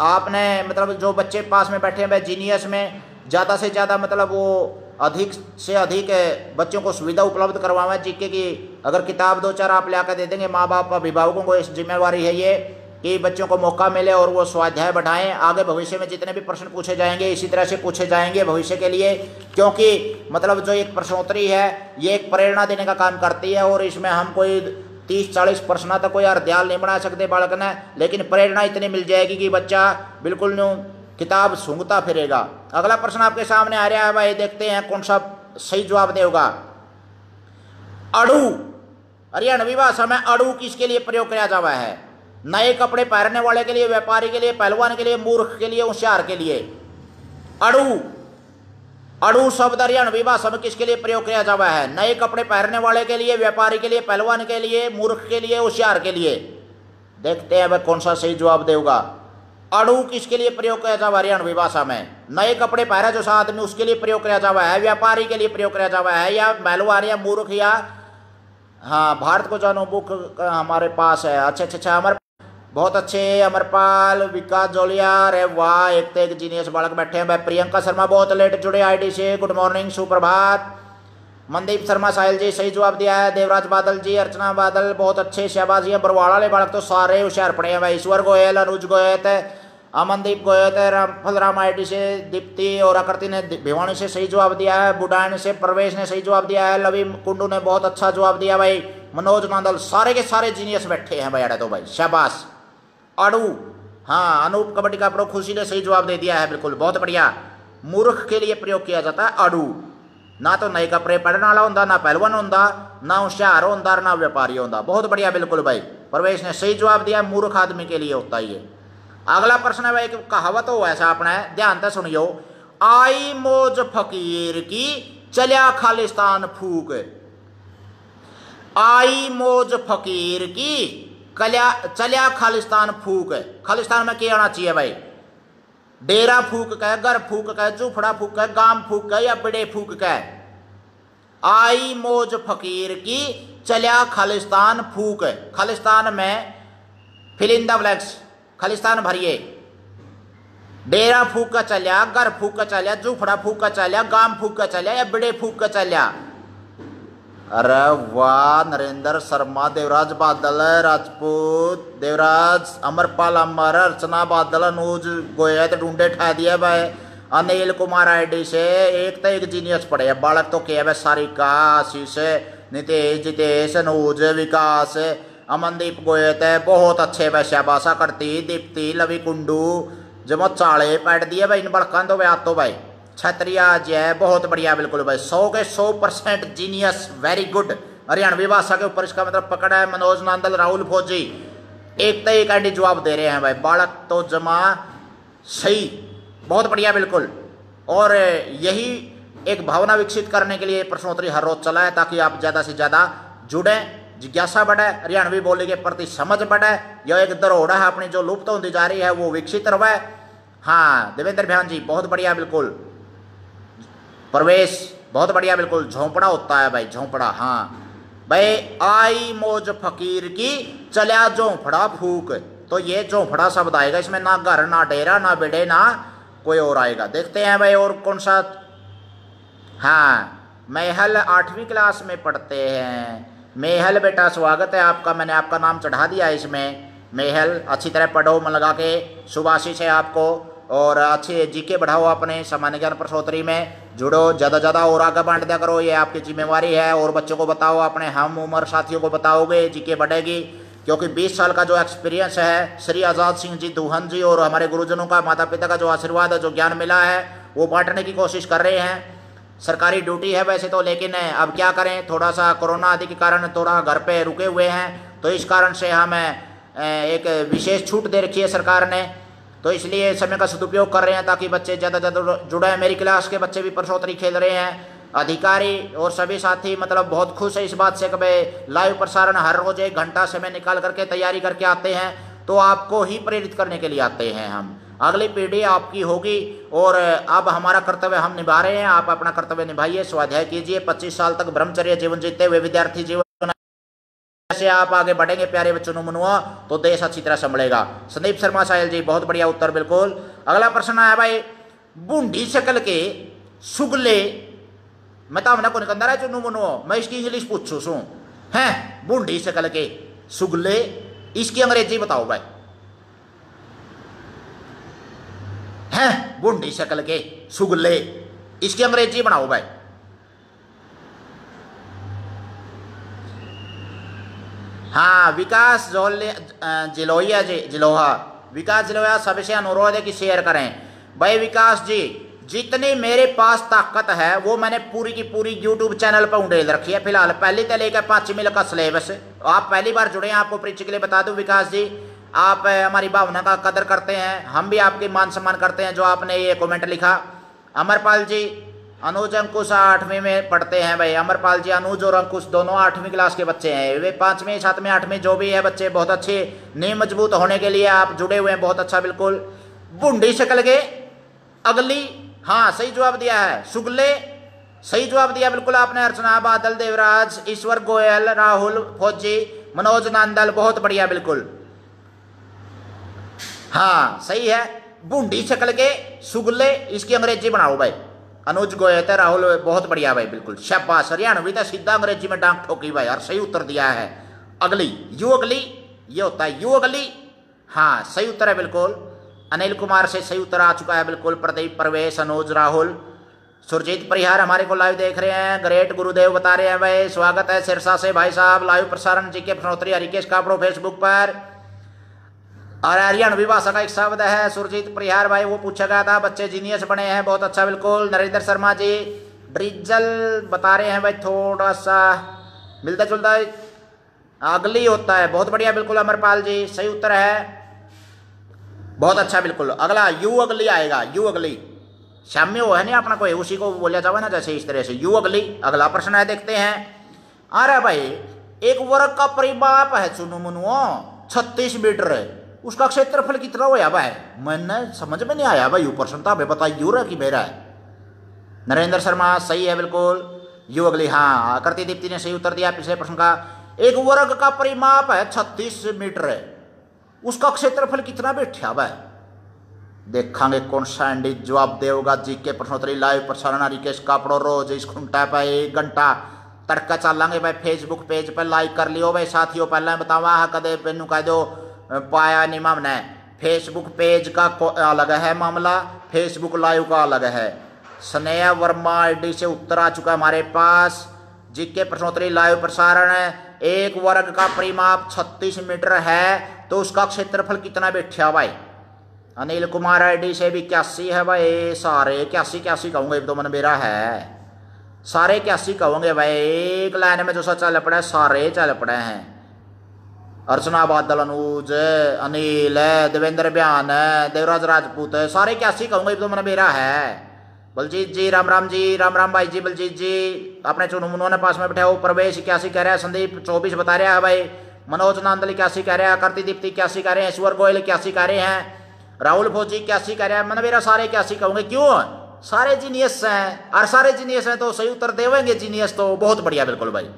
आपने मतलब जो बच्चे पास में बैठे हैं जीनियस में ज़्यादा से ज़्यादा मतलब वो अधिक से अधिक बच्चों को सुविधा उपलब्ध करवाएँ। जीके की अगर किताब दो चार आप ला कर दे देंगे माँ बाप अभिभावकों को इस जिम्मेवारी है ये। कि बच्चों को मौका मिले और वो स्वाध्याय बढ़ाएँ। आगे भविष्य में जितने भी प्रश्न पूछे जाएँगे, इसी तरह से पूछे जाएँगे भविष्य के लिए। क्योंकि मतलब जो एक प्रश्नोत्तरी है, ये एक प्रेरणा देने का काम करती है और इसमें हम कोई तीस चालीस प्रश्न तक कोई अर्ध्याल नहीं बना सकते बालक ने, लेकिन प्रेरणा इतनी मिल जाएगी कि बच्चा बिल्कुल न्यू किताब सूंघता फिरेगा। अगला प्रश्न आपके सामने आ रहा है, भाई, देखते हैं कौन सा सही जवाब देगा। अड़ू। हरियाणवी भाषा में अड़ू किसके लिए प्रयोग किया जावा है? नए कपड़े पहनने वाले के लिए, व्यापारी के लिए, पहलवान के लिए, मूर्ख के लिए, होशियार के लिए। अड़ू अड़ू शब्द हरियाणवी भाषा में किसके लिए प्रयोग किया जावा है? नए कपड़े पहनने वाले के लिए, व्यापारी के लिए, पहलवान के लिए, मूर्ख के लिए, होशियार के लिए। देखते हैं भाई कौन सा सही जवाब देगा। अड़ू किसके लिए प्रयोग किया जावा हरियाणवी भाषा में। नए कपड़े पहरा जो साथ में उसके लिए प्रयोग किया जावा है, व्यापारी के लिए प्रयोग किया जावा है, या पहलवान या मूर्ख या हाँ भारत को जानो, बुक हमारे पास है। अच्छा अच्छा अच्छा हमारे बहुत अच्छे अमरपाल, विकास जोलिया अरे वाह, एक तो एक जीनियस बालक बैठे हैं भाई प्रियंका शर्मा बहुत लेट जुड़े आईडी से गुड मॉर्निंग सुप्रभात। मनदीप शर्मा, साहिल जी, सही जवाब दिया है, देवराज बादल जी, अर्चना बादल, बहुत अच्छे, शहबाजी हैं बरवाड़ा वाले बालक तो सारे होशियार पड़े हैं, भाई, ईश्वर गोयल, अनुज गोयत अमनदीप गोयत राम, फलराम आई से दीप्ति और आकृति ने भिवानी से सही जवाब दिया है बुडान से, प्रवेश ने सही जवाब दिया है, लवी कुंडू ने बहुत अच्छा जवाब दिया, भाई, मनोज नांदल सारे के सारे जीनियस बैठे हैं, भाई अड़े तो भाई, शाबाश। अड़ू। हाँ अनूप कबड्डी का प्रो खुशी ने सही जवाब दे दिया है, बिल्कुल। बहुत बढ़िया। मूर्ख के लिए प्रयोग किया जाता है अड़ू। ना तो नए कपड़े पढ़ने वाला होंगे ना पहलवान होंगे ना होशियार होंगे ना व्यापारी होंगे बहुत बढ़िया, बिल्कुल भाई। प्रवेश ने सही जवाब दिया, मूर्ख आदमी के लिए होता ही है अगला प्रश्न है भाई एक कहावत हो ऐसा अपना ध्यान से सुनियो। आई मोज फकीर की, चलिया खालिस्तान फूक। आई मोज फकीर की कल्या, चलिया खालिस्तान फूक खालिस्तान में क्या आना चाहिए भाई? डेरा फूक कह घर फूक कह जुफड़ा फूक कह गाँव फूक कह या बड़े फूक कह आई मोज फकीर की चलिया खालिस्तान फूक खालिस्तान में फिल इन ब्लैक्स खालिस्तान भरिए। डेरा फूक का चलिया, घर फूक का चलिया जुफड़ा फूक का चलिया, गाँव फूक का चलिया या बड़े फूक का चलिया? अरे वाह, नरेंद्र शर्मा, देवराज बादल, राजपूत, देवराज, अमरपाल अमर, अर्चना बादल, अनुज गोयत ढूंढे ठा दिया भाई। अनिल कुमार आईडी से एक तो एक जीनियस पड़े बालक तो क्या है सारिका आशीष नितेश, जितेश, अनुज, विकास, अमनदीप गोयत है बहुत अच्छे वैश्या भाषा करती, दीप्ति लवी कुंडू जब चाले पैट दिए भाई इन बड़कन तो भाई तो भाई। छत्रिया जय बहुत बढ़िया, बिल्कुल भाई। सौ के सौ percent genius very good Haryanvi भाषा के ऊपर इसका मतलब पकड़ा है मनोज नांदल, राहुल फौजी। एक तो एक आईडी जवाब दे रहे हैं भाई। बालक तो जमा, सही। बहुत बढ़िया, बिल्कुल। और यही एक भावना विकसित करने के लिए प्रश्नोत्तरी हर रोज चला है, ताकि आप ज़्यादा से ज़्यादा जुड़े, जिज्ञासा बढ़े, हरियाणवी बोली के प्रति समझ बढ़े। यह एक दरोड़ा है अपनी, जो लुप्त होती जा रही है, वो विकसित रहे। हाँ देवेंद्र भ्यान जी, बहुत बढ़िया, बिल्कुल। प्रवेश, बहुत बढ़िया, बिल्कुल, झोंपड़ा होता है भाई, झोंपड़ा हाँ। भाई, आई मोज फकीर की, चलिया झोंपड़ा फूक। तो ये झोंपड़ा शब्द आएगा, इसमें ना घर, ना डेरा, ना बेड़े, ना कोई और आएगा। देखते हैं भाई, और कौन सा? हाँ मेहल आठवीं क्लास में पढ़ते हैं। मेहल बेटा, स्वागत है आपका, मैंने आपका नाम चढ़ा दिया इसमें। मेहल, अच्छी तरह पढ़ो मन लगा के सुभाषी से आपको। और अच्छे जीके बढ़ाओ अपने सामान्य ज्ञान प्रसोतरी में। जुड़ो, ज़्यादा ज़्यादा और आगे बांट दिया करो, ये आपकी जिम्मेवारी है। और बच्चों को बताओ, अपने हम उम्र साथियों को बताओगे जीके बढ़ेगी। क्योंकि 20 साल का जो एक्सपीरियंस है, श्री आज़ाद सिंह जी दुहन जी और हमारे गुरुजनों का माता पिता का जो आशीर्वाद है, जो ज्ञान मिला है, वो बांटने की कोशिश कर रहे हैं। सरकारी ड्यूटी है वैसे तो लेकिन अब क्या करें थोड़ा सा कोरोना आदि के कारण थोड़ा घर पे रुके हुए हैं। तो इस कारण से हमें एक विशेष छूट दे रखी है सरकार ने। तो इसलिए समय का सदुपयोग कर रहे हैं ताकि बच्चे ज़्यादा ज़्यादा जुड़े मेरी क्लास के बच्चे भी परसोतरी खेल रहे हैं। अधिकारी और सभी साथी मतलब बहुत खुश है इस बात से कि भाई लाइव प्रसारण हर रोज एक घंटा समय निकाल करके तैयारी करके आते हैं। तो आपको ही प्रेरित करने के लिए आते हैं हम। अगली पीढ़ी आपकी होगी और अब हमारा कर्तव्य हम निभा रहे हैं। आप अपना कर्तव्य निभाइए। स्वाध्याय कीजिए। 25 साल तक ब्रह्मचर्य जीवन जीते हुए विद्यार्थी जीवन जैसे आप आगे बढ़ेंगे प्यारे बच्चों मनुआ तो देश अच्छी तरह संभलेगा। संदीप शर्मा साहिल जी, बहुत बढ़िया उत्तर, बिल्कुल। अगला प्रश्न आया भाई, बूंदी शक्ल के सुगले, मैं तो हमने कौन कंदर है चुनू मनुओ मैं इसकी इंग्लिश पूछू सू है, बूंदी शक्ल के सुगले, इसकी अंग्रेज़ी बताओ भाई। है, बूंदी शक्ल के सुगले, इसकी अंग्रेज़ी बनाओ भाई। हाँ विकास जिलोहिया जी, जिलोहा। विकास जिलोहा सबसे अनुरोध है कि शेयर करें। भाई विकास जी, जितनी मेरे पास ताकत है, वो मैंने पूरी की पूरी यूट्यूब चैनल पर उड़ेल रखी है। फ़िलहाल पहली तो लेकर पांचवी का सिलेबस आप पहली बार जुड़े हैं, आपको परिचय के लिए बता दूँ, विकास जी, आप हमारी भावना का कदर करते हैं। हम भी आपके मान सम्मान करते हैं, जो आपने ये कमेंट लिखा। अमरपाल जी अनुज अंकुश आठवीं में पढ़ते हैं भाई। अमरपाल जी, अनुज और अंकुश दोनों आठवीं क्लास के बच्चे हैं। वे पांचवीं, सातवीं, आठवीं जो भी है बच्चे, बहुत अच्छे नींव मज़बूत होने के लिए आप जुड़े हुए हैं, बहुत अच्छा बिल्कुल। बुंडी शक्ल के अगली हाँ सही जवाब दिया है। सुगले सही जवाब दिया बिल्कुल आपने, अर्चना बादल, देवराज, ईश्वर गोयल, राहुल फौजी, मनोज नांदल, बहुत बढ़िया बिल्कुल। हाँ सही है। बूंदी शक्ल के सुगले इसकी अंग्रेज़ी बनाओ भाई। अनुज गोयल थे राहुल बहुत बढ़िया भाई, बिल्कुल। शाबाश। हरियाणवी तो सीधा अंग्रेज़ी में डांक ठोकी भाई, और सही उत्तर दिया है। अगली, यू अगली, ये होता है यू अगली। हाँ सही उत्तर है, बिल्कुल। अनिल कुमार से सही उत्तर आ चुका है, बिल्कुल। प्रदीप प्रवेश, अनुज, राहुल। सुरजीत परिहार हमारे को लाइव देख रहे हैं। ग्रेट गुरुदेव बता रहे हैं भाई, स्वागत है सिरसा से। भाई साहब लाइव प्रसारण जी के, प्रश्नोत्तरी हरिकेश कापड़ो फेसबुक पर। भाषा का एक शब्द है। सुरजीत परिहार भाई, वो पूछा गया था, बच्चे जीनियस बने हैं, बहुत अच्छा बिल्कुल। नरेंद्र शर्मा जी ड्रिजल बता रहे हैं भाई, थोड़ा सा मिलता जुलता अगली होता है, बहुत बढ़िया, बिल्कुल, अमरपाल जी, सही उत्तर है। बहुत अच्छा बिल्कुल। अगला, यू अगली आएगा, यू अगली। साम्य वो है नहीं अपना कोई, उसी को बोला जाओ ना, जैसे इस तरह से। यू अगली, अगला प्रश्न है, देखते हैं। रहा भाई, एक वर्ग का परिमाप है चुनु मुनुओ छत्तीस मीटर। उसका क्षेत्रफल कितना हो भाई? मैंने समझ में नहीं आया भाई प्रश्न था भाई बताइए रहा कि मेरा है? नरेंद्र शर्मा, सही है बिल्कुल। यू अगली हाँ करती दीप्ति ने सही उत्तर दिया पिछले प्रश्न का। एक वर्ग का परिमाप है, छत्तीस मीटर है। उसका क्षेत्रफल कितना बैठा है देखांगे कौन सा एंडी जवाब देगा जी के प्रश्नोत्तरी लाइव प्रसारण, रिकेश कापड़ो, रोज इस खुंटा पे एक घंटा। तड़का चलांगे भाई फेसबुक पेज पर लाइक कर लियो भाई साथियों, पहले बतावा हाँ कदे मेनू कह दो। पाया नहीं मामने फेसबुक पेज का अलग है मामला। फेसबुक लाइव का अलग है। स्नेहा वर्मा आईडी से उत्तर आ चुका हमारे पास। जी के प्रश्नोत्तरी लाइव प्रसारण है। एक वर्ग का परिमाप 36 मीटर है। तो उसका क्षेत्रफल कितना बैठा भाई? अनिल कुमार आईडी से भी इक्यासी है भाई। सारे इक्यासी इक्यासी कहूँगे तो मन मेरा है। सारे इक्यासी कहूँगे भाई। एक लाइन में जो सा चल पड़े सारे चल पड़े हैं। अर्चना बादल अनुज, अनिल, देवेंद्र बयान, देवराज राजपूत, सारे इक्यासी कहूँगे तो मन मेरा है। बलजीत जी, राम राम जी, राम राम भाई जी, बलजीत जी अपने चुनु ने पास में बैठा हो, प्रवेश इक्यासी कह रहा है, संदीप चौबीस बता रहा है भाई, मनोज नंदल इक्यासी कह रहे हैं, करती दीप्ति इक्यासी कह रहे हैं, ईश्वर गोयल इक्यासी कह रहे हैं, राहुल फौजी इक्यासी कह रहे हैं, मैंने मेरा सारे इक्यासी कहूँगे, क्यों? सारे जीनियस हैं, और सारे जीनियस हैं तो सही उत्तर देवेंगे, जीनियस तो बहुत बढ़िया, बिल्कुल भाई।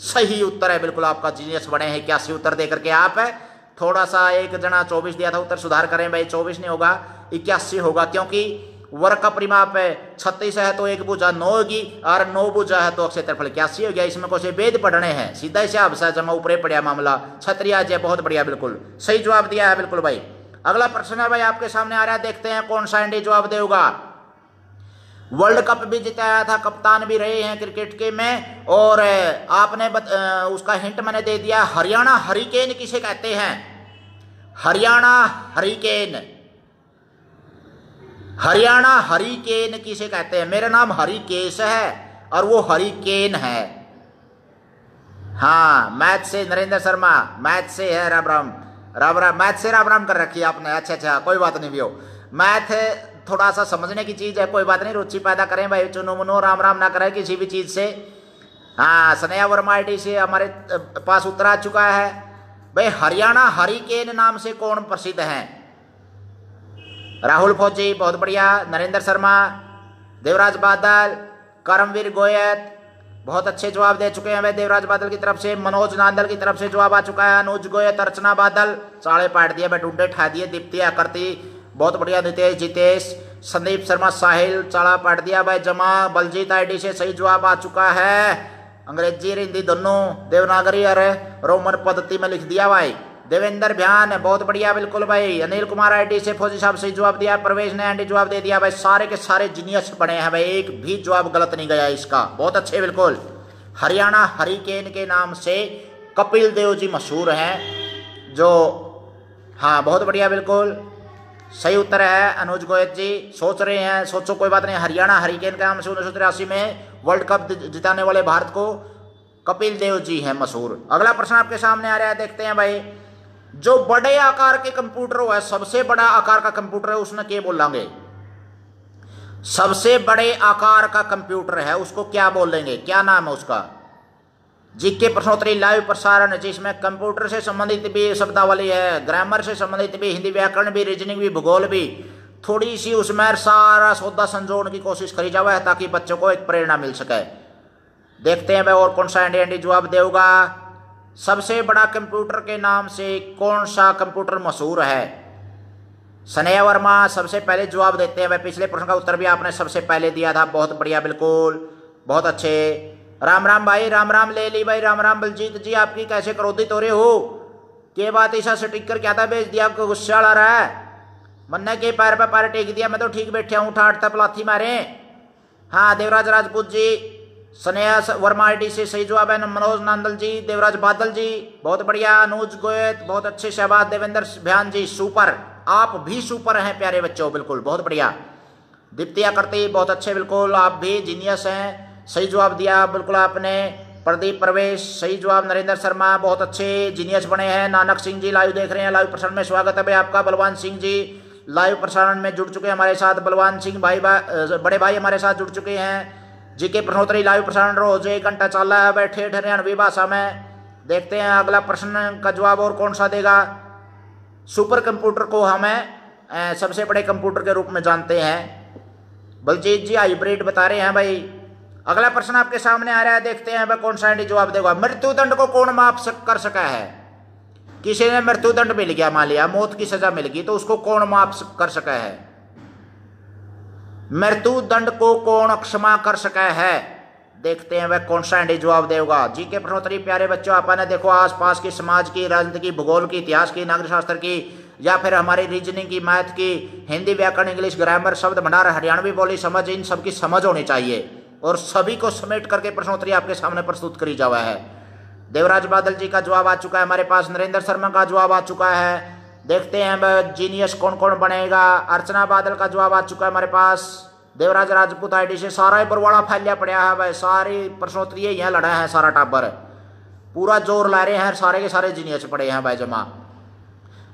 सही उत्तर है, बिल्कुल आपका जीनियस बने हैं इक्यासी उत्तर दे करके आप है? थोड़ा सा एक जना चौबीस दिया था उत्तर, सुधार करें भाई, चौबीस नहीं होगा, इक्यासी होगा, क्योंकि वर्ग का परिमाप है, छत्तीस है तो एक भुजा, नौ होगी, और नौ बुझा है तो क्षेत्रफल इक्यासी हो गया, इसमें कुछ वेद पढ़ने हैं, सीधा से जमा ऊपरे पड़ा मामला, छत्रिया जय, बहुत बढ़िया, बिल्कुल, सही जवाब दिया है, बिल्कुल भाई। अगला प्रश्न है भाई, आपके सामने आ रहा है, देखते हैं कौन सा एंडी जवाब देगा। वर्ल्ड कप भी जिताया था कप्तान भी रहे हैं क्रिकेट के में और आपने बत, उसका हिंट मैंने दे दिया हरियाणा हरिकेन किसे कहते हैं? हरियाणा हरिकेन। हरियाणा हरिकेन किसे कहते हैं? मेरा नाम हरिकेश है और वो हरिकेन है। हाँ मैथ से नरेंद्र शर्मा मैथ से है राम राम। राम राम मैथ से राम राम कर रखी आपने अच्छा अच्छा कोई बात नहीं भी हो मैथ थोड़ा सा समझने की चीज़ है, कोई बात नहीं, रुचि पैदा करें भाई, चुनो मुनो, राम राम ना करें किसी भी चीज़ से। हाँ स्नेहा वर्मा आई से हमारे पास उतर आ चुका है। भाई, हरियाणा हरिकेन नाम से कौन प्रसिद्ध हैं? राहुल फौजी, बहुत बढ़िया। नरेंद्र शर्मा, देवराज बादल, करमवीर गोयत, बहुत अच्छे जवाब दे चुके हैं भाई, देवराज बादल की तरफ़ से। मनोज नांदल की तरफ़ से जवाब आ चुका है। अनुज गोयत, अर्चना बादल चाड़े पाट दिए, भाई डूडे ठा दिए, दीप्ति आकृति। बहुत बढ़िया नितेश जितेश, संदीप शर्मा, साहिल चाड़ा पाट दिया भाई, जमा, बलजीत आईडी से सही जवाब आ चुका है। अंग्रेज़ी और हिंदी दोनों, देवनागरी और रोमन पद्धति में लिख दिया भाई। देवेंद्र भ्यान, बहुत बढ़िया, बिल्कुल भाई। अनिल कुमार आईटी से फौजी साहब सही जवाब दिया, प्रवेश ने एंटी जवाब दे दिया भाई। सारे के सारे जीनियस बने हैं भाई, एक भी जवाब गलत नहीं गया इसका। बहुत अच्छे, बिल्कुल। हरियाणा हरिकेन के नाम से कपिल देव जी मशहूर हैं, जो हाँ बहुत बढ़िया, बिल्कुल। सही उत्तर है, अनुज गोयत जी। सोच रहे हैं, सोचो, कोई बात नहीं। हरियाणा हरिकेन के नाम से उन्नीस में वर्ल्ड कप जिताने वाले भारत को कपिल देव जी हैं मशहूर। अगला प्रश्न आपके सामने आ रहा है, देखते हैं भाई। जो बड़े आकार के कंप्यूटर है, सबसे बड़ा आकार का कंप्यूटर है उसने क्या बोलेंगे सबसे बड़े आकार का कंप्यूटर है, उसको क्या बोलेंगे क्या नाम है उसका? जीके प्रश्नोत्तरी लाइव प्रसारण जिसमें कंप्यूटर से संबंधित भी शब्दावली है ग्रामर से संबंधित भी, हिंदी व्याकरण भी रीजनिंग भी, भूगोल भी। थोड़ी सी उसमें सारा सौदा संजोड़ने की कोशिश करी जावा ताकि बच्चों को एक प्रेरणा मिल सके। देखते हैं भाई और कौन सा एंडी एंडी जवाब देगा। सबसे बड़ा कंप्यूटर के नाम से कौन सा कंप्यूटर मशहूर है? सनेह वर्मा, सबसे पहले जवाब देते हैं। भाई पिछले प्रश्न का उत्तर भी आपने सबसे पहले दिया था। बहुत बढ़िया, बिल्कुल। बहुत अच्छे। राम राम भाई, राम राम ले ली भाई, राम राम बलजीत जी आपकी कैसे क्रोधित हो रहे हो? के बात ऐसा स्टिकर क्या था, भेज दिया, आपको गुस्सा आ रहा है? मन्ने के पैर पर पैर टेक दिया, मैं तो ठीक बैठा हूँ ठाठ तक लाथी मारे। हाँ देवराज राजपूत जी, स्नेहा वर्मा आई से सही जवाब है, मनोज नंदल जी, देवराज बादल जी, बहुत बढ़िया, अनुज गोयत, बहुत अच्छे, शहबाज देवेंद्र भ्यान जी, सुपर, आप भी सुपर हैं, प्यारे बच्चों, बिल्कुल, बहुत बढ़िया। दीप्तिया करती, बहुत अच्छे, बिल्कुल, आप भी, जीनियस हैं। सही जवाब दिया, बिल्कुल आपने। प्रदीप प्रवेश, सही जवाब नरेंद्र शर्मा, बहुत अच्छे जीनियस बने हैं। नानक सिंह जी लाइव देख रहे हैं लाइव प्रसारण में स्वागत है भाई आपका, बलवान सिंह जी। लाइव प्रसारण में जुड़ चुके हैं हमारे साथ, बलवान सिंह भाई बड़े भाई हमारे साथ जुड़ चुके हैं। जी के प्रश्नोत्तरी लाइव प्रसारण रोज, एक घंटा चल रहा है, बैठे हरियाणवी भाषा में देखते हैं अगला प्रश्न का जवाब और कौन सा देगा। सुपर कंप्यूटर को हमें सबसे बड़े कंप्यूटर के रूप में जानते हैं। बलजीत जी, हाइब्रिड बता रहे हैं भाई। अगला प्रश्न आपके सामने आ रहा है, देखते हैं वह कौन सा जवाब देगा, मृत्युदंड को कौन माफ़ कर सका है? किसी ने मृत्युदंड मिल गया मान लिया, मौत की सजा मिल गई तो उसको कौन माफ़ कर सका है? मृत्युदंड को कौन क्षमा कर सका है? देखते हैं वह कौन सा एंडी जवाब देगा। जी के प्रश्नोत्तरी, प्यारे बच्चों आपने देखो, आसपास की समाज की, राजनीति की, भूगोल की, इतिहास की, नागरिक शास्त्र की, या फिर हमारी रीजनिंग की, मैथ की, हिंदी, व्याकरण, इंग्लिश, ग्रामर, शब्द, भंडार, हरियाणवी बोली, समझ, इन सबकी समझ होनी चाहिए। और सभी को समेट करके प्रश्नोत्तरी आपके सामने प्रस्तुत करी जावा है। देवराज बादल जी का जवाब आ चुका है, हमारे पास नरेंद्र शर्मा का जवाब आ चुका है। देखते हैं जीनियस कौन कौन बनेगा? अर्चना बादल का जवाब आ चुका है हमारे पास। देवराज राजपूत आईडी से सारा ही बरवाड़ा फैलिया पड़ा है, भाई। सारी प्रश्नोत्तरी यहाँ लड़ा है सारा टाबर। पूरा ज़ोर ला रहे हैं, सारे के सारे जीनियस पड़े हैं, भाई जमा।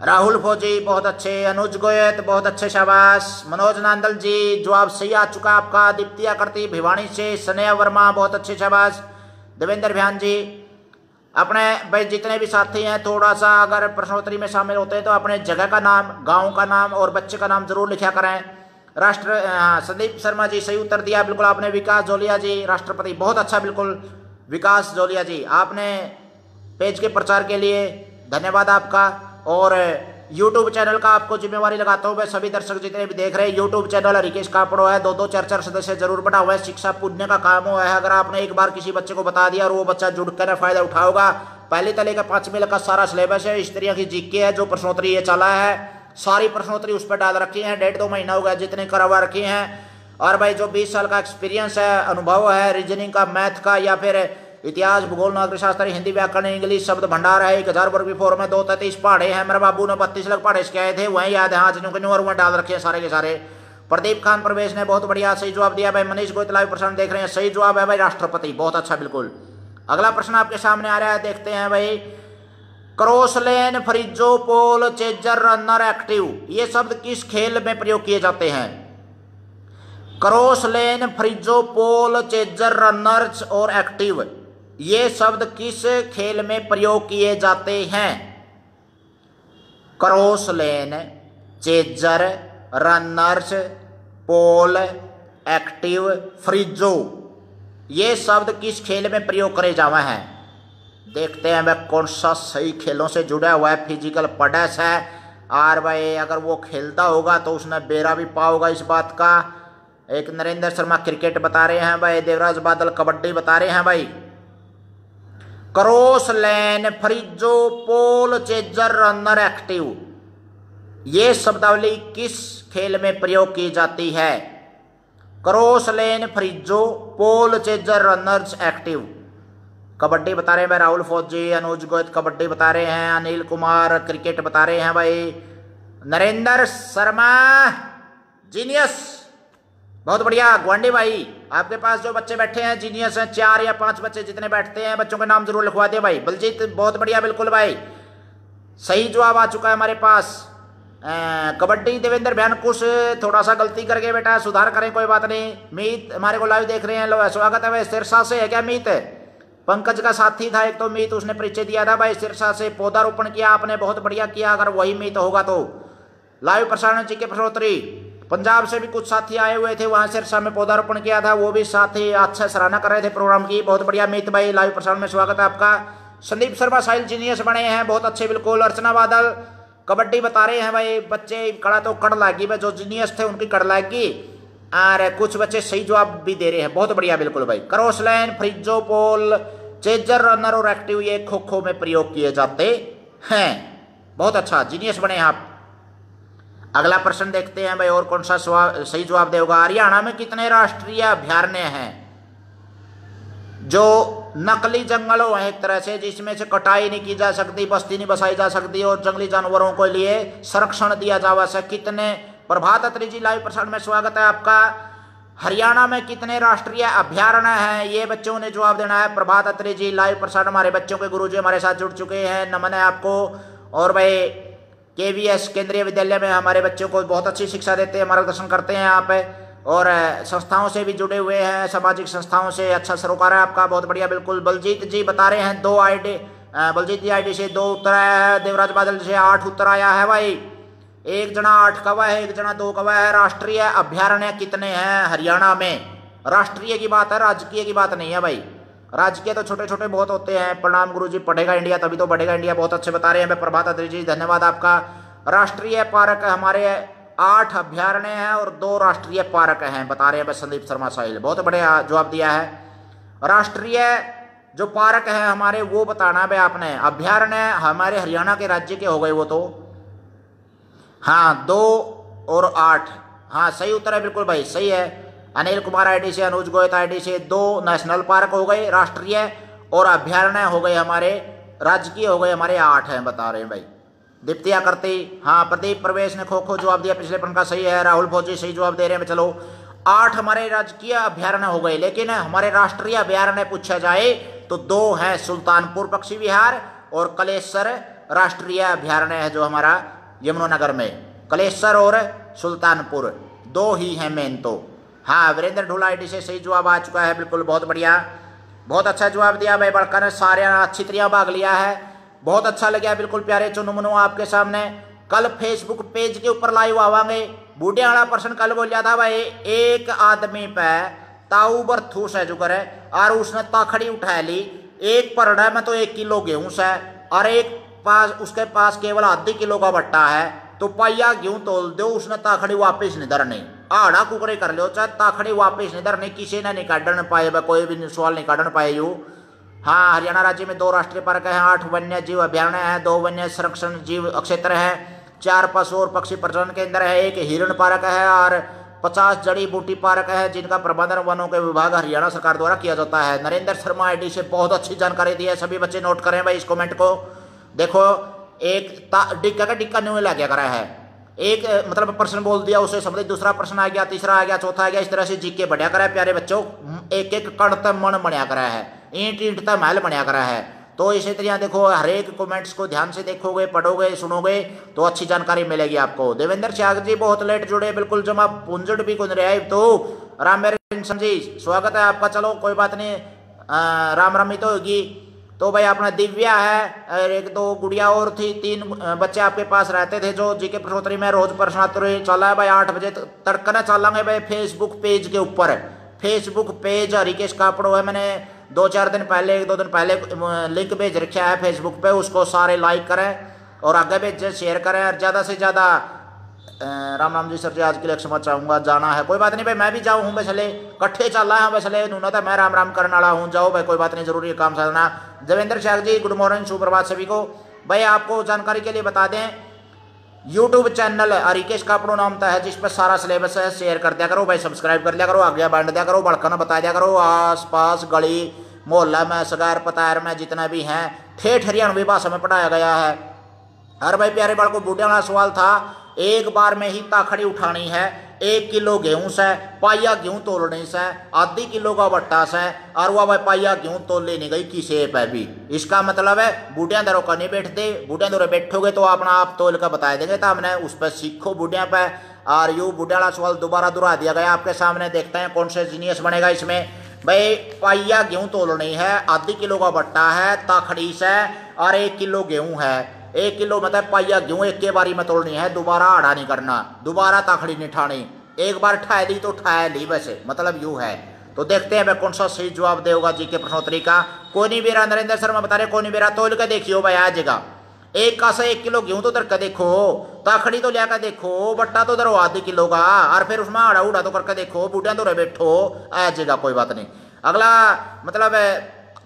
राहुल फौजी, बहुत अच्छे। अनुज गोयत, बहुत अच्छे शाबाश। मनोज नांदल जी, जवाब सही आ चुका आपका। दीप्तिया करती, भिवानी से। सनेहा वर्मा, बहुत अच्छे शाबाश। देवेंद्र भ्यान जी, अपने भाई जितने भी साथी हैं थोड़ा सा अगर प्रश्नोत्तरी में शामिल होते हैं तो अपने जगह का नाम, गाँव का नाम और बच्चे का नाम ज़रूर लिखा करें। राष्ट्र संदीप शर्मा जी, सही उत्तर दिया, बिल्कुल आपने। विकास जोलिया जी, राष्ट्रपति, बहुत अच्छा बिल्कुल। विकास जोलिया जी, आपने पेज के प्रचार के लिए धन्यवाद आपका। और यूट्यूब चैनल का आपको जिम्मेवारी लगाता हूँ। मैं सभी दर्शक जितने भी देख रहे हैं यूट्यूब चैनल रिकेश कापड़ो है दो दो चार चार सदस्य ज़रूर बना हुआ है। शिक्षा पुण्य का काम हुआ है। अगर आपने एक बार किसी बच्चे को बता दिया और वो बच्चा जुड़ कर फ़ायदा उठाओगा, पहले तले का पाँचवें का सारा सिलेबस है। इस तरह की जीके है, जो प्रश्नोत्तरी ये चला है। सारी प्रश्नोत्तरी उस पर डाल रखी है। डेढ़ दो महीना हो गया जितने करवा रखी हैं। और भाई, जो बीस साल का एक्सपीरियंस है, अनुभव है रीजनिंग का मैथ का, या फिर इतिहास भूगोल नागरिक शास्त्र हिंदी व्याकरण, इंग्लिश, शब्द भंडार है, एक हज़ार वर्ग फोर में दो तैतीस पहाड़े हैं, मेरे बाबू ने बत्तीस लाख पहाड़े आए थे, वहीं याद है हाँ जिन्होंने और डाल रखे सारे के सारे। प्रदीप खान प्रवेश ने बहुत बढ़िया सही जवाब दिया, भाई मनीष गोयत लाइव प्रश्न देख रहे हैं, सही जवाब है भाई राष्ट्रपति, बहुत अच्छा बिल्कुल। अगला प्रश्न आपके सामने आ रहा है, देखते हैं भाई। Cross lane freeze pole chaser runner, active, ये शब्द किस खेल में प्रयोग किए जाते हैं? Cross lane Frijo pole chaser runners और एक्टिव। ये शब्द किस खेल में प्रयोग किए जाते हैं? Cross lane chaser, runners, pole, active, Frijo. ये शब्द किस खेल में प्रयोग करे जावे हैं? देखते हैं वह कौन सा सही खेलों से जुड़ा हुआ है। फ़िज़िकल पडस है। आर भाई, अगर वो खेलता होगा तो उसने बेरा भी पाओगा इस बात का। एक नरेंद्र शर्मा क्रिकेट बता रहे हैं भाई, देवराज बादल कबड्डी बता रहे हैं भाई। क्रॉस लैन फ्रिजो पोल चेजर रनर एक्टिव। ये शब्दावली किस खेल में प्रयोग की जाती है? Cross lane Frijo pole chaser runners active. Kabaddi बता रहे हैं भाई, राहुल फौजी, अनुज गोयत कबड्डी बता रहे हैं, अनिल कुमार क्रिकेट बता रहे हैं भाई, नरेंद्र शर्मा जीनियस। बहुत बढ़िया ग्वांडी भाई। आपके पास जो बच्चे बैठे हैं जीनियस हैं, चार या पाँच बच्चे जितने बैठते हैं, बच्चों के नाम ज़रूर लिखवा दे भाई। बलजीत, बहुत बढ़िया, बिल्कुल भाई। सही जवाब आ चुका है हमारे पास। कबड्डी, देवेंद्र बहन कुछ थोड़ा सा गलती करके बेटा, सुधार करें, कोई बात नहीं। मीत, हमारे को लाइव देख रहे हैं, लो, स्वागत है भाई, सिरसा से है क्या मीत? पंकज का साथी था एक तो मीत, उसने परिचय दिया था भाई, सिरसा से। पौधारोपण किया आपने, बहुत बढ़िया किया, अगर वही मीत होगा तो। लाइव प्रसारण जी के प्रश्नोत्तरी पंजाब से भी कुछ साथी आए हुए थे, वहाँ सिरसा में पौधारोपण किया था, वो भी साथी अच्छा सराहना कर रहे थे प्रोग्राम की। बहुत बढ़िया, मीत भाई, लाइव प्रसारण में स्वागत है आपका। संदीप शर्मा, साहिल जीनियस बने हैं, बहुत अच्छे, बिल्कुल। अर्चना बादल, कबड्डी बता रहे हैं भाई, बच्चे, कड़ा तो कड़ लागी भाई जो जीनियस थे, उनकी कड़ लागी और कुछ बच्चे सही जवाब भी दे रहे हैं, बहुत बढ़िया, बिल्कुल भाई। Cross lane freeze pole chaser runner और एक्टिव ये खो खो में प्रयोग किए जाते हैं। बहुत अच्छा जीनियस बने हैं आप। अगला प्रश्न देखते हैं, भाई, और कौन सा सही जवाब देगा? हरियाणा में कितने राष्ट्रीय अभ्यारण्य हैं? जो नकली जंगल हो एक तरह से, जिसमें से कटाई नहीं की जा सकती, बस्ती नहीं बसाई जा सकती, और जंगली जानवरों के लिए संरक्षण दिया जावा सके कितने? प्रभात अत्री जी लाइव प्रसारण में स्वागत है आपका। हरियाणा में कितने राष्ट्रीय अभ्यारण्य हैं? ये बच्चों ने जवाब देना है। प्रभात अत्री जी लाइव प्रसारण हमारे बच्चों के गुरु जी हमारे साथ जुड़ चुके हैं। नमन है आपको। और भाई के वी एस केंद्रीय विद्यालय में हमारे बच्चों को बहुत अच्छी शिक्षा देते हैं, मार्गदर्शन करते हैं यहाँ पे। और संस्थाओं से भी जुड़े हुए हैं, सामाजिक संस्थाओं से अच्छा सरोकार है आपका, बहुत बढ़िया, बिल्कुल। बलजीत जी बता रहे हैं, दो I D Baljeet ji I D से दो उत्तर आया है, देवराज बादल से आठ उत्तर आया है भाई। एक जना आठ कवा है, एक जना दो कवा है। राष्ट्रीय अभ्यारण्य कितने हैं? हरियाणा में। राष्ट्रीय की बात है, राजकीय की बात नहीं है भाई। राजकीय तो छोटे छोटे बहुत होते हैं। प्रणाम गुरु जी पढ़ेगा इंडिया, तभी तो बढ़ेगा इंडिया, बहुत अच्छे बता रहे हैं। प्रभात अद्री जी, धन्यवाद आपका। राष्ट्रीय पार्क हमारे आठ अभ्यारण्य हैं और दो राष्ट्रीय पार्क हैं, बता रहे हैं संदीप शर्मा साहिल। बहुत बड़े जवाब दिया है। राष्ट्रीय जो पार्क है हमारे, वो बताना भाई आपने। अभ्यारण्य हमारे हरियाणा के राज्य के हो गए वो तो। हाँ दो और आठ। हाँ सही उत्तर है, बिल्कुल भाई, सही है। अनिल कुमार आईडी से, अनुज गोयत आईडी से दो नेशनल पार्क हो गए राष्ट्रीय और अभ्यारण्य हो गए हमारे, राजकीय हो गए हमारे आठ हैं, बता रहे हैं भाई। दीप्तिया करती हाँ प्रदीप प्रवेश ने खो खो जवाब दिया, पिछले प्रश्न का सही है, राहुल फौजी सही जवाब दे रहे हैं, चलो। आठ हमारे राजकीय अभ्यारण्य हो गए, लेकिन हमारे राष्ट्रीय अभ्यारण्य पूछा जाए तो दो है, सुल्तानपुर पक्षी विहार और कलेश्वर राष्ट्रीय अभ्यारण्य है जो हमारा यमुनानगर में। कलेश्वर और सुल्तानपुर, दो ही हैं मेन तो। हाँ वीरेंद्र ढोला आई से सही जवाब आ चुका है, बिल्कुल, बहुत बढ़िया। बहुत अच्छा जवाब दिया भाई बड़का ने सारे अच्छी तरह भाग लिया है। बहुत अच्छा लगा बिल्कुल, प्यारे चुनु मुनु आपके सामने। कल फेसबुक पेज के ऊपर लाइव आवागे। बूढ़े वाला पर्सन कल बोलिया था भाई, एक आदमी पे ताऊ बर्थूस है जो करे, और उसने ताखड़ी उठा ली। एक पर में तो एक किलो गेहूँ है और एक पास, उसके पास केवल आधी किलो का बट्टा है। तो पाइया गेहूँ तोल दो, उसने ताखड़ी वापिस नहीं धरनी। आड़ा कुकड़े कर लो चाहे ताखड़ी वापिस नहीं धरनी, किसी ने नहीं काटन पाए कोई भी सवाल नहीं काटन पाए यू। हाँ हरियाणा राज्य में दो राष्ट्रीय पार्क है, आठ वन्य जीव अभ्यारण्य है, दो वन्य संरक्षण जीव क्षेत्र है, चार पशु और पक्षी प्रजनन केंद्र है, एक हिरण पार्क है और पचास जड़ी बूटी पार्क है, जिनका प्रबंधन वनों के विभाग हरियाणा सरकार द्वारा किया जाता है। नरेंद्र शर्मा आईडी से बहुत अच्छी जानकारी दी है, सभी बच्चे नोट करें भाई इस कमेंट को। देखो, एक डिक्का का डिक्का न्यू लग गया है। एक मतलब प्रश्न बोल दिया, उसे समझ दूसरा प्रश्न आ गया, तीसरा आ गया, चौथा आ गया, इस तरह से जीके बढ़िया करा है प्यारे बच्चों। एक एक कण तक मन बनया करा है, ईंट ईंट तक महल बनया करा है। तो इसी तरह देखो हर एक कमेंट्स को ध्यान से देखोगे, पढ़ोगे, सुनोगे तो अच्छी जानकारी मिलेगी आपको। देवेंद्र त्याग जी, बहुत लेट जुड़े, बिल्कुल जमा, पुंजड़ भी कुछ रहे तो राम मेरे जी, स्वागत है आपका, चलो, कोई बात नहीं राम रामी तो होगी। तो भाई अपना दिव्या है, और एक दो गुड़िया और थी, तीन बच्चे आपके पास रहते थे जो जी के प्रश्नोत्तरी में रोज प्रश्नोत्तरी चला है। भाई आठ बजे तड़कना चलेंगे भाई फेसबुक पेज के ऊपर। फेसबुक पेज हरिकेश कापड़ो है, मैंने दो चार दिन पहले, एक दो दिन पहले लिंक भेज रखा है फेसबुक पे, उसको सारे लाइक करें और आगे भेजें शेयर करें, और ज़्यादा से ज़्यादा राम राम जी सर जी, आज के लिए क्षमा चाहूँगा, जाना है। कोई बात नहीं भाई, मैं भी जाऊँ, हूँ बसले कट्ठे चल रहा हूँ बसले नूना था मैं राम राम करने वाला हूँ, जाओ भाई, कोई बात नहीं, ज़रूरी काम साधना। देवेंद्र शाह जी, गुड मॉर्निंग सुप्रभात सभी को। भाई, आपको जानकारी के लिए बता दें यूट्यूब चैनल हरिकेश कापड़ो नाम था है जिस पर सारा सिलेबस है शेयर कर दिया करो, भाई सब्सक्राइब कर दिया करो, आगे बांट दिया करो बड़कन बता दिया करो आस पास गली, मोहल्ला में, सगार पतार में जितना भी हैं, ठेठ हरियाणवी भाषा में पढ़ाया गया है। हर भाई, प्यारे बाल को बूटे वाला सवाल था एक बार में ही ताखड़ी उठानी है। एक किलो गेहूँ से, पाइया गेहूँ तोलने से, आधी किलो का बट्टा से और वह भाई पाइया गेहूँ तोल लेने गई किसे पे भी। इसका मतलब है बूढ़िया दरों का नहीं बैठते बूढ़िया दरों बैठोगे तो अपना आप तोल का बता देंगे तो हमने उस पर सीखो बूढ़िया पे। और यू बूढ़िया वाला सवाल दोबारा दोहरा दिया गया, आपके सामने देखते हैं कौन से जीनियस बनेगा इसमें। भाई, पाइया गेहूँ तोलनी है, आधी किलो का बट्टा है, ताखड़ी से, और एक किलो गेहूँ है। एक किलो मतलब पाइया गेहूँ एक के बारी में तोड़नी है, दोबारा आड़ा नहीं करना, दोबारा ताखड़ी नहीं ठानी। एक बार ठाए ली तो ठाए ली वैसे मतलब यू है। तो देखते हैं मैं कौन सा सही जवाब देगा जी के प्रश्नोत्तरी का। कोनी बेरा नरेंद्र शर्मा बता रहे कोनी बेरा तोल के देखियो भाई, आ जाएगा। एक का से एक किलो गेहूँ तो उधर का देखो ताखड़ी तो लिया देखो, बट्टा तो उधर आधी किलो का, और फिर उसमें आड़ा उड़ा तो करके देखो बूढ़िया तो रहे बैठो, आ जाएगा, कोई बात नहीं। अगला मतलब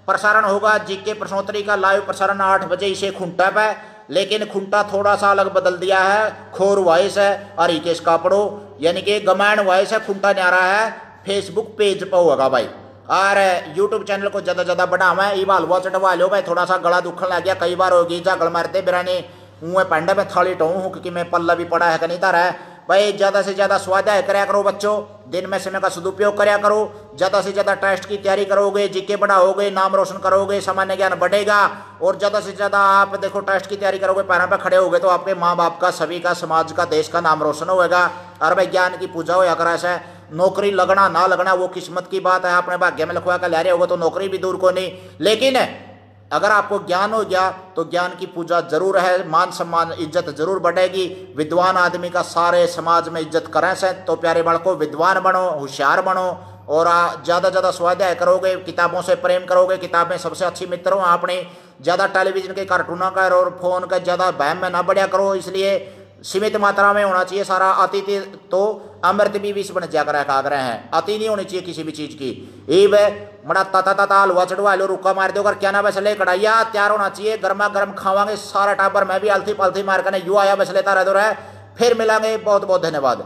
प्रसारण होगा जी के प्रश्नोत्तरी का, लाइव प्रसारण आठ बजे इसे खुंटा पे लेकिन खुंटा थोड़ा सा अलग बदल दिया है। खोर वॉइस है और का कापड़ो यानी कि गमैन वॉइस है, खुंटा न्यारा है। फेसबुक पेज पर होगा भाई। और यूट्यूब चैनल को ज़्यादा ज़्यादा बढ़ावा है। इवाल हुआ चढ़वा लो भाई। थोड़ा सा गला दुखन लग गया। कई बार होगी झागल मारते बिरानी। ऊँ पंडे में थाली टहूँ हूँ, क्योंकि मैं पल्ला भी पड़ा है कहीं तरह भाई, ज़्यादा से ज़्यादा स्वाध्याय कराया करो बच्चों। दिन में समय का सदुपयोग कराया करो। ज़्यादा से ज़्यादा टेस्ट की तैयारी करोगे, जीके बढ़ाओगे नाम रोशन करोगे, सामान्य ज्ञान बढ़ेगा। और ज़्यादा से ज़्यादा आप देखो टेस्ट की तैयारी करोगे, पैरों पर खड़े होगे तो आपके माँ बाप का, सभी का, समाज का, देश का नाम रोशन होगा और भाई, ज्ञान की पूजा हो या कर ऐसा नौकरी लगना, ना लगना, वो किस्मत की बात है। अपने भाग्य में लिखवा कर ले रहे होगा तो नौकरी भी दूर को नहीं। लेकिन अगर आपको ज्ञान हो गया तो ज्ञान की पूजा ज़रूर है, मान सम्मान, इज़्ज़त ज़रूर बढ़ेगी। विद्वान आदमी का सारे समाज में इज़्ज़त करें से तो प्यारे बालको, विद्वान बनो, होशियार बनो, और ज़्यादा ज़्यादा स्वाध्याय करोगे, किताबों से प्रेम करोगे, किताबें सबसे अच्छी मित्र हो अपने ज़्यादा टेलीविज़न के कार्टूनों का और फ़ोन का ज़्यादा बहम में ना बढ़िया करो, इसलिए सीमित मात्रा में होना चाहिए सारा। अतिथि तो अमृत भी विष बन जाकर आग्रह है। अति नहीं होनी चाहिए किसी भी चीज़ की। ई बड़ा तता तता हलवा चढ़वा लो रुका मार दो क्या ना बसले कढ़ाइया, तैयार होना चाहिए गर्मा गर्म खावांगे, सारा टापर मैं भी अलथी पलथी मार कर यू आया बस लेता रह दो फिर मिलांगे बहुत बहुत धन्यवाद।